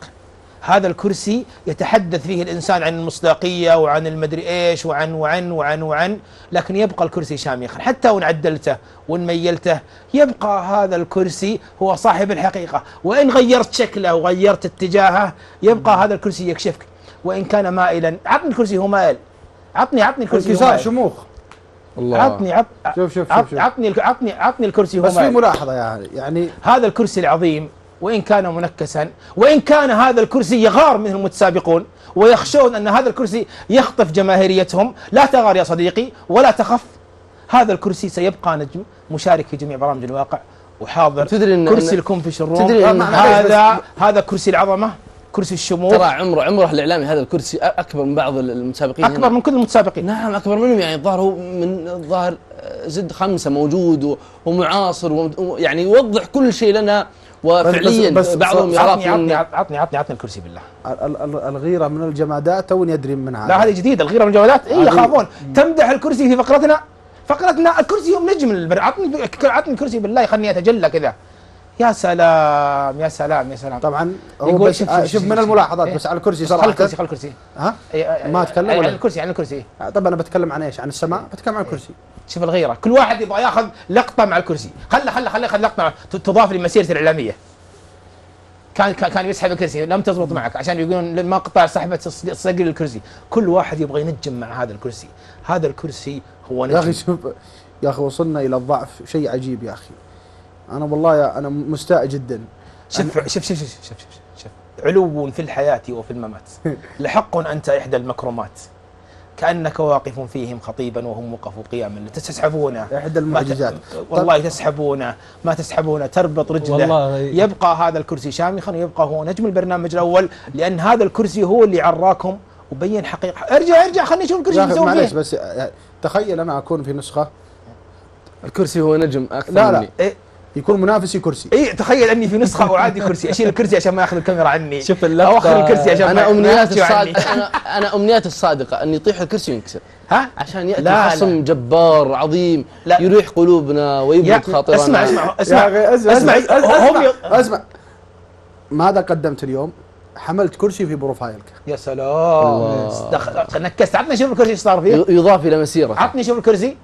هذا الكرسي يتحدث فيه الإنسان عن المصداقية وعن المدري إيش وعن وعن وعن وعن لكن يبقى الكرسي شامخا حتى وإن عدلته وإن ميلته يبقى هذا الكرسي هو صاحب الحقيقة. وإن غيرت شكله وغيرت اتجاهه يبقى هذا الكرسي يكشفك. وإن كان مائلا. عطني الكرسي هو مائل. عطني عطني الكرسي مائل. شموخ. الله. عطني عط شوف شوف عط- شوف, شوف. عطني عطني عطني الكرسي هو بس في مائل. ملاحظة يعني يعني هذا الكرسي العظيم وإن كان منكسا وإن كان هذا الكرسي يغار منه المتسابقون ويخشون أن هذا الكرسي يخطف جماهيريتهم. لا تغار يا صديقي ولا تخف. هذا الكرسي سيبقى نجم مشارك في جميع برامج الواقع. وحاضر تدري إن- كرسي إن- الكونفش الروم تدري إن- هذا هذا كرسي العظمة. كرسي الشموخ. ترى عمره عمره الإعلامي هذا الكرسي أ- أكبر من بعض المتسابقين أكبر هنا. من كل المتسابقين. نعم أكبر منهم يعني الظاهر هو من الظاهر آه، زد خمسة موجود و- ومعاصر وم- يعني يوضح كل شيء لنا وفعليا بس- بس- بعضهم بس- يخاف عطني عطني عطني عطني عطني الكرسي بالله. ال- ال- الغيرة من الجمادات توني أدري منها لا هذه جديدة. الغيرة من الجوالات اي يخافون. تمدح الكرسي في فقرتنا. فقرتنا الكرسي يوم نجم البر عطني عطني الكرسي بالله خلني أتجلى كذا. يا سلام يا سلام يا سلام. طبعا هو يقول بس شوف- آه، شوف- من. الملاحظات إيه. بس على الكرسي خل صراحة. الكرسي خل الكرسي. ها؟ أي- أي- ما أي- أتكلم عن ولا؟ الكرسي عن الكرسي. طبعا أنا بتكلم عن إيش؟ عن السماء. بتكلم عن الكرسي. شوف الغيرة. كل واحد يبغى ياخذ لقطة مع الكرسي. خله خله خله خله لقطة تضاف لمسيرته الإعلامية. كان كان يسحب الكرسي. لم تزبط معك عشان يقولون المقطع سحبت الصقر للكرسي كل واحد يبغى ينجم مع هذا الكرسي. هذا الكرسي هو يا أخي نجم. شوف يا أخي وصلنا إلى الضعف شيء عجيب يا أخي. أنا والله يا أنا مستاء جدا. شوف شوف شوف شوف شوف شوف, شوف. علو في الحياة وفي الممات. [LAUGHS] لحق أنت إحدى المكرمات. كأنك واقف فيهم خطيبا وهم وقفوا قياما. تسحبونه. ت- المعجزات. والله تسحبونه. ما تسحبونه. تربط رجله. والله يبقى هذا الكرسي شامخا ويبقى هو نجم البرنامج الأول لأن هذا الكرسي هو اللي عراكم وبين حقيقة. ارجع ارجع خليني أشوف الكرسي مسوي معليش فيه. بس تخيل أنا أكون في نسخة. الكرسي هو نجم أكثر لا لا. مني. يكون منافسي كرسي. إيه تخيل أني في نسخة وعادي كرسي أشيل الكرسي عشان ما ياخذ الكاميرا عني. شوف أو اللقطة أخر الكرسي عشان أنا امنياتي. الصادقه [LAUGHS] أنا أنا امنياتي الصادقة أن يطيح الكرسي وينكسر. ها؟ عشان يأتي لا، خصم لا. جبار عظيم لا. يريح قلوبنا ويبرد خاطرنا. اسمع اسمع اسمع اسمع اسمع اسمع هم ي- اسمع, اسمع. ماذا قدمت اليوم؟ حملت كرسي في بروفايلك. يا سلام. دخل next. عطني شوف الكرسي إيش صار فيه؟ يضاف إلى مسيرة. عطني شوف الكرسي؟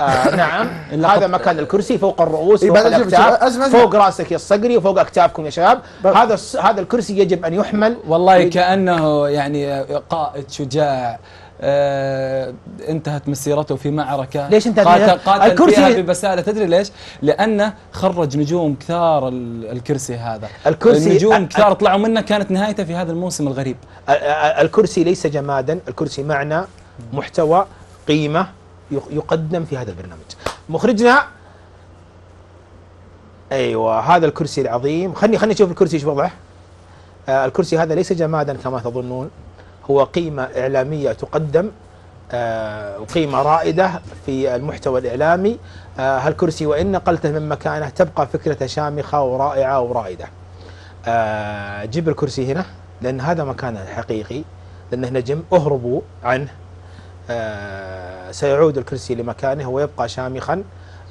آه [LAUGHS] نعم. هذا مكان الكرسي فوق الرؤوس إيه، فوق الأكتاف أسمع- أسمع. فوق راسك يا الصقري وفوق أكتافكم يا شباب. هذا هذا الكرسي يجب أن يحمل. والله كأنه يعني قائد شجاع آه انتهت مسيرته في معركة. ليش انتهت قاتل؟ قاتل الكرسي- فيها ببساله تدري ليش؟ لأنه خرج نجوم كثار ال- الكرسي هذا. الكرسي- النجوم ال- كثار طلعوا منه كانت نهايته في هذا الموسم الغريب. ال- ال- الكرسي ليس جمادا. الكرسي معنى محتوى قيمة يقدم في هذا البرنامج. مخرجنا أيوه هذا الكرسي العظيم. خلني خلني أشوف الكرسي إيش وضعه؟ آه الكرسي هذا ليس جمادا كما تظنون. هو قيمة إعلامية تقدم آه وقيمة رائدة في المحتوى الإعلامي. آه هالكرسي وإن نقلته من مكانه تبقى فكرته شامخة ورائعة ورائدة. آه جيب الكرسي هنا لأن هذا مكانه الحقيقي لأنه نجم اهربوا عنه. سيعود الكرسي لمكانه ويبقى شامخا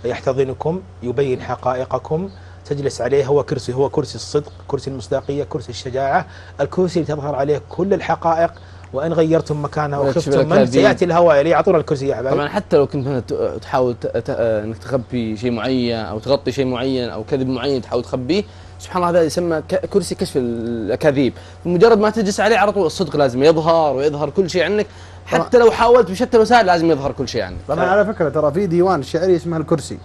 يحتضنكم يبين حقائقكم تجلس عليه هو كرسي هو كرسي الصدق كرسي المصداقية كرسي الشجاعة. الكرسي اللي تظهر عليه كل الحقائق. وإن غيرتم مكانه وخفتم من. سيأتي الهواء اللي يعطونا الكرسي يا حبايبي طبعا حتى لو كنت مثلا تحاول إنك تخبي شيء معين أو تغطي شيء معين أو كذب معين تحاول تخبيه سبحان الله هذا يسمى كرسي كشف الأكاذيب. مجرد ما تجلس عليه على طول الصدق لازم يظهر ويظهر كل شيء عنك. حتى لو حاولت بشتى الوسائل لازم يظهر كل شيء عنك طبعا على فكرة ترى في ديوان شعري اسمه الكرسي.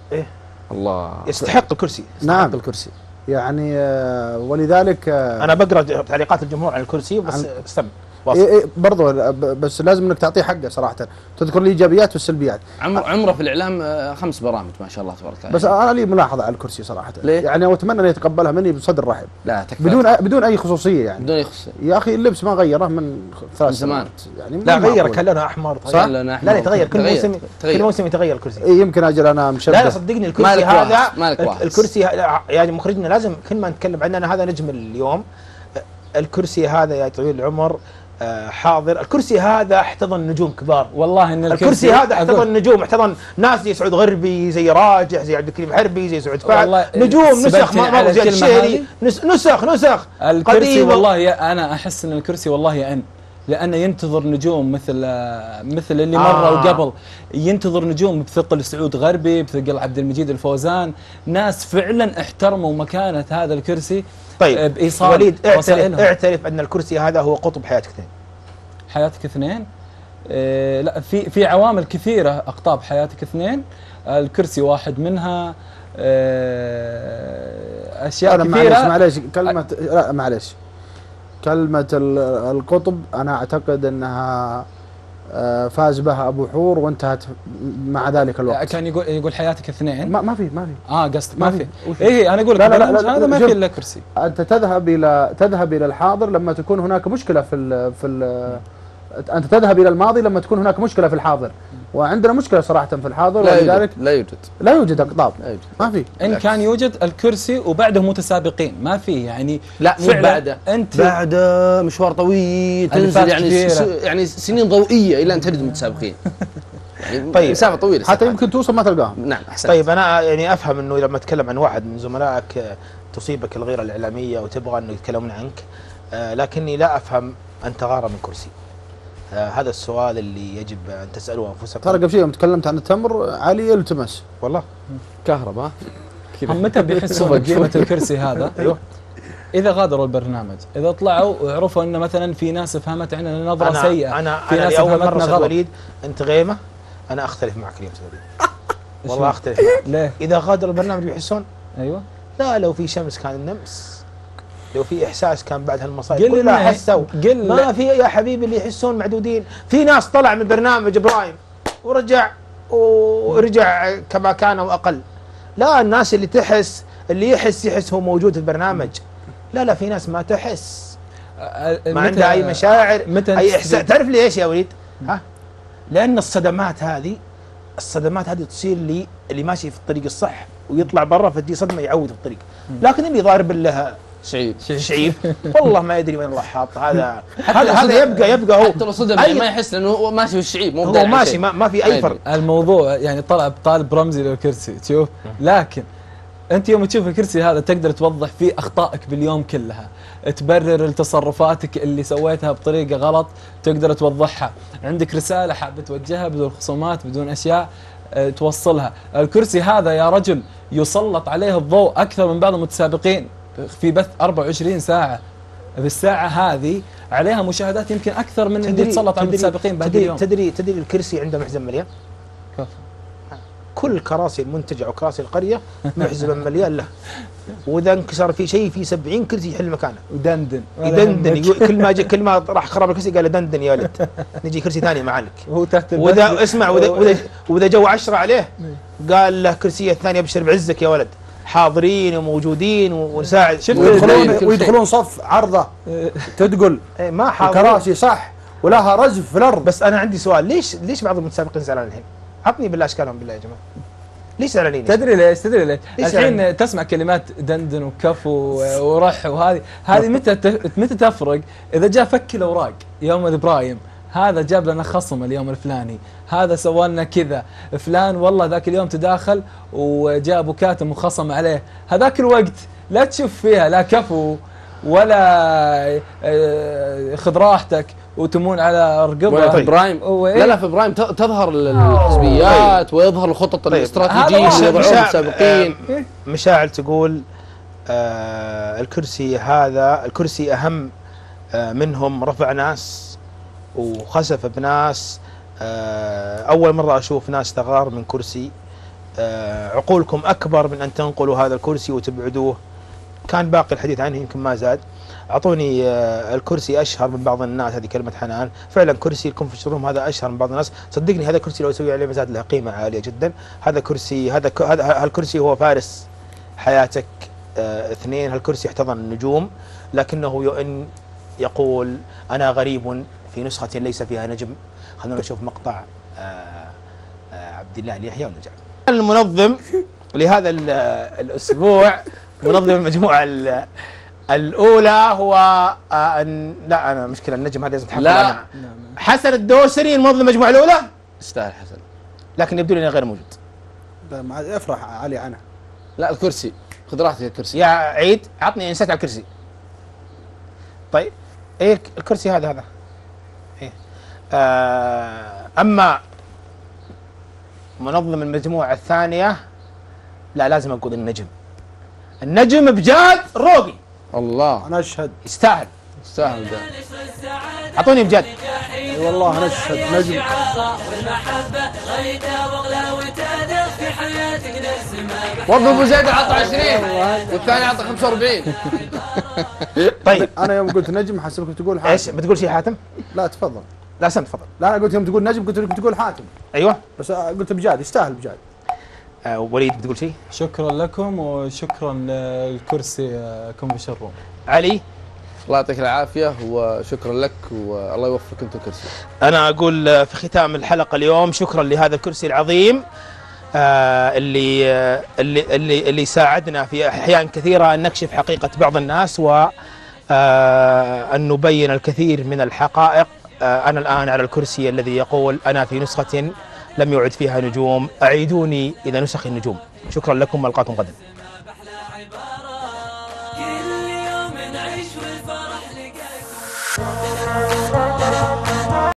الله. يستحق الكرسي. نعم. الكرسي. يعني آه، ولذلك آه، أنا بقرأ تعليقات الجمهور على الكرسي بس استمع. إيه إيه برضو ب- بس لازم إنك تعطيه حقه صراحة. تذكر الايجابيات والسلبيات عمر عمره في الإعلام آه، خمس برامج ما شاء الله تبارك الله. بس أنا لي ملاحظة على الكرسي صراحة. ليه؟ يعني واتمنى انه يتقبلها مني بصدر رحب. لا تكفى. بدون أ- بدون أي خصوصية يعني. بدون يخص يا أخي اللبس ما غيره من ثلاث من زمان. يعني لا غير معقول. كلونه أحمر صح؟ لا لونه لا أحمر. يتغير كل موسم تغير. كل موسم يتغير الكرسي. إيه يمكن أجل أنا مشبه لا لا صدقني الكرسي مالك هذا واحد، مالك واحد. الكرسي يعني مخرجنا لازم كل ما نتكلم عنه هذا نجم اليوم. الكرسي هذا يا طويل العمر حاضر. الكرسي هذا احتضن نجوم كبار. والله إن الكرسي هذا أقول- احتضن نجوم. احتضن ناس زي سعود غربي زي راجح زي عبد الكريم حربي زي سعود فهد. نجوم نسخ ما زي الشهري. نسخ نسخ. الكرسي قديمة. والله يا أنا أحس إن الكرسي والله يئن لأنه ينتظر نجوم مثل مثل اللي مروا آه. قبل. ينتظر نجوم بثقل سعود غربي بثقل عبد المجيد الفوزان. ناس فعلا احترموا مكانة هذا الكرسي آه، طيب بإيصال وليد اعترف. اعترف أن الكرسي هذا هو قطب حياتك اثنين. حياتك اثنين؟ آه، لا في في عوامل كثيرة أقطاب حياتك اثنين. الكرسي واحد منها آه، أشياء كثيرة. معليش كلمه لا معليش. كلمة ال- القطب أنا أعتقد إنها آه، فاز بها أبو حور وانتهت مع ذلك الوقت. كان يقول يقول حياتك اثنين. ما, ما في ما في. آه قصد ما ما في. وش- إيه أنا أقول لك لا، لا، لا، هذا ما. في إلا كرسي. أنت تذهب إلى تذهب إلى الحاضر لما تكون هناك مشكلة في ال في ال أنت تذهب إلى الماضي لما تكون هناك مشكلة في الحاضر. وعندنا مشكلة صراحة في الحاضر لا ولذلك يوجد لا يوجد. لا يوجد اقطاب. لا يوجد. ما في. إن كان يوجد الكرسي وبعده متسابقين ما في يعني لا مو فعلاً بعده. أنت بعد مشوار طويل تنزل يعني يعني سنين ضوئية إلى أن تجد متسابقين [LAUGHS] يعني طيب. مسافة طويلة حتى. يمكن توصل ما تلقاهم. نعم أحسنت. طيب أنا يعني أفهم إنه لما أتكلم عن واحد من زملائك آه، تصيبك الغيرة الإعلامية وتبغى إنه يتكلمون عنك آه، لكني لا أفهم أن تغار من كرسي. هذا السؤال اللي يجب أن تسألوا أنفسكم. ترى قبل شيء يوم تكلمت عن التمر علي يلتمس والله. كهرباء. متى بيحسون بقيمة الكرسي هذا؟ [LAUGHS] أيوه. إذا غادروا البرنامج، إذا طلعوا وعرفوا إن مثلا في ناس فهمت عننا نظرة أنا سيئة أنا في أنا ناس لأول مرة غلط. وليد أنت غيمة؟ أنا أختلف معك اليوم وليد. [LAUGHS] والله أختلف معك. ليه؟ إذا غادروا البرنامج بيحسون؟ أيوه. لا لو في شمس كان النمس. لو في إحساس كان بعد هالمصايب. قل كلها حسوا. قل ما في يا حبيبي اللي يحسون معدودين. في ناس طلع من برنامج إبراهيم ورجع ورجع كما كان أو أقل. لا الناس اللي تحس اللي يحس يحس هو موجود في البرنامج. لا لا في ناس ما تحس. ما عندها أي مشاعر متى أي إحساس. تعرف ليش يا وليد؟ ها؟ لأن الصدمات هذه الصدمات هذه تصير لي اللي ماشي في الطريق الصح ويطلع برا فتجي صدمة يعود في الطريق. لكن اللي ضارب له سعيد. شعيب والله ما يدري وين الله حاط هذا هذا هذا يبقى يبقى هو. حتى لو صدم أي- يعني ما يحس لأنه هو ماشي في الشعيب مو هو ماشي. ما, ما في أي يدري. فرق. الموضوع يعني طلع بطالب رمزي للكرسي تشوف؟ لكن أنت يوم تشوف الكرسي هذا تقدر توضح فيه أخطائك باليوم كلها. تبرر تصرفاتك اللي سويتها بطريقة غلط تقدر توضحها. عندك رسالة حاب توجهها بدون خصومات بدون أشياء آه، توصلها. الكرسي هذا يا رجل يسلط عليه الضوء أكثر من بعض المتسابقين. في بث 24 ساعة. بالساعة هذه عليها مشاهدات يمكن أكثر من اللي يتسلط على المتسابقين بهذا تدري اليوم. تدري تدري الكرسي عنده محزن مليان. كل كراسي المنتجع وكراسي القرية محزبا مليان له. وإذا انكسر في شيء في 70 كرسي يحل مكانه. ودندن يدندن. كل ما كل ما راح خرب الكرسي قال دندن يا ولد. نجي كرسي ثاني معلك. وهو تحت واذا اسمع واذا [LAUGHS] واذا, وإذا جو عشرة عليه قال له كرسي الثاني أبشر بعزك يا ولد. حاضرين وموجودين ونساعد شفت ويدخلون. ويدخلون صف عرضة [LAUGHS] تدقل. إيه، ما حاضرين. الكراسي صح ولها رزف في الأرض. بس أنا عندي سؤال ليش ليش بعض المتسابقين زعلان الحين؟ عطني بالله اشكالهم بالله يا جماعة. ليش زعلانين؟ تدري ليش؟ تدري ليش؟ ليش الحين يعني؟ تسمع كلمات دندن وكف ورح وهذه. هذه متى ت- متى تفرق؟ إذا جاء فك الأوراق يوم إبراهيم هذا جاب لنا خصم اليوم الفلاني هذا سوى لنا كذا فلان والله ذاك اليوم تداخل وجاء ابو كاتم وخصم عليه هذاك الوقت لا تشوف فيها لا كفو ولا آه، خذ راحتك وتمون على ولا في رقبه إبراهيم وإيه؟ لا لا في إبراهيم ت- تظهر ال- الحزبيات ويظهر الخطط طيب. الاستراتيجية اللي مشاعر- المسابقين آه، مشاعل تقول آه الكرسي هذا الكرسي أهم آه منهم رفع ناس. وخسف بناس آه أول مرة أشوف ناس تغار من كرسي. آه عقولكم أكبر من أن تنقلوا هذا الكرسي وتبعدوه. كان باقي الحديث عنه يمكن ما زاد. أعطوني آه الكرسي أشهر من بعض الناس هذه كلمة حنان. فعلا كرسي الكونفرنس روم هذا أشهر من بعض الناس. صدقني هذا الكرسي لو أسوي عليه مزاد له قيمة عالية جدا. هذا كرسي هذا هذا هالكرسي هو فارس حياتك اثنين. هالكرسي يحتضن النجوم لكنه يقول أنا غريب في نسخة ليس فيها نجم. خلونا نشوف مقطع آه آه عبد الله اليحيى ونرجع. المنظم لهذا ال- الأسبوع منظم المجموعة ال- الأولى هو آه أن لا أنا مشكلة النجم هذا لازم تحفظ لا. عنها. حسن الدوسري المنظم المجموعة الأولى؟ يستاهل حسن. لكن يبدو لي غير موجود. لا، ما عاد أفرح علي عنها لا الكرسي. خذ راحتك الكرسي. يا عيد عطني انسات على الكرسي. طيب إيه الك- الكرسي هذا هذا. آه أما منظم المجموعة الثانية لا لازم أقول النجم. النجم بجاد روقي. الله. أنا أشهد. يستاهل. يستاهل ده. أعطوني بجد أي والله أنا أشهد. نجم. برضه أبو زيد عطى 20 والثاني عطى 45 طيب. أنا يوم قلت نجم حسبك تقول إيش؟ حاتم بتقول شيء حاتم؟ لا تفضل. لا سم تفضل. لا أنا قلت يوم تقول نجم قلت لك تقول حاتم أيوه. بس قلت بجاد يستاهل بجاد. آه وليد بتقول شيء؟ شكرا لكم وشكرا للكرسي confession room علي؟ الله يعطيك العافية وشكرا لك والله يوفقك أنت الكرسي. أنا أقول في ختام الحلقة اليوم شكرا لهذا الكرسي العظيم آه، اللي آه، اللي اللي اللي ساعدنا في أحيان كثيرة أن نكشف حقيقة بعض الناس و آه، أن نبين الكثير من الحقائق. آه، أنا الآن على الكرسي الذي يقول أنا في نسخة لم يعد فيها نجوم أعيدوني إلى نسخ النجوم. شكرا لكم والقاكم غدا.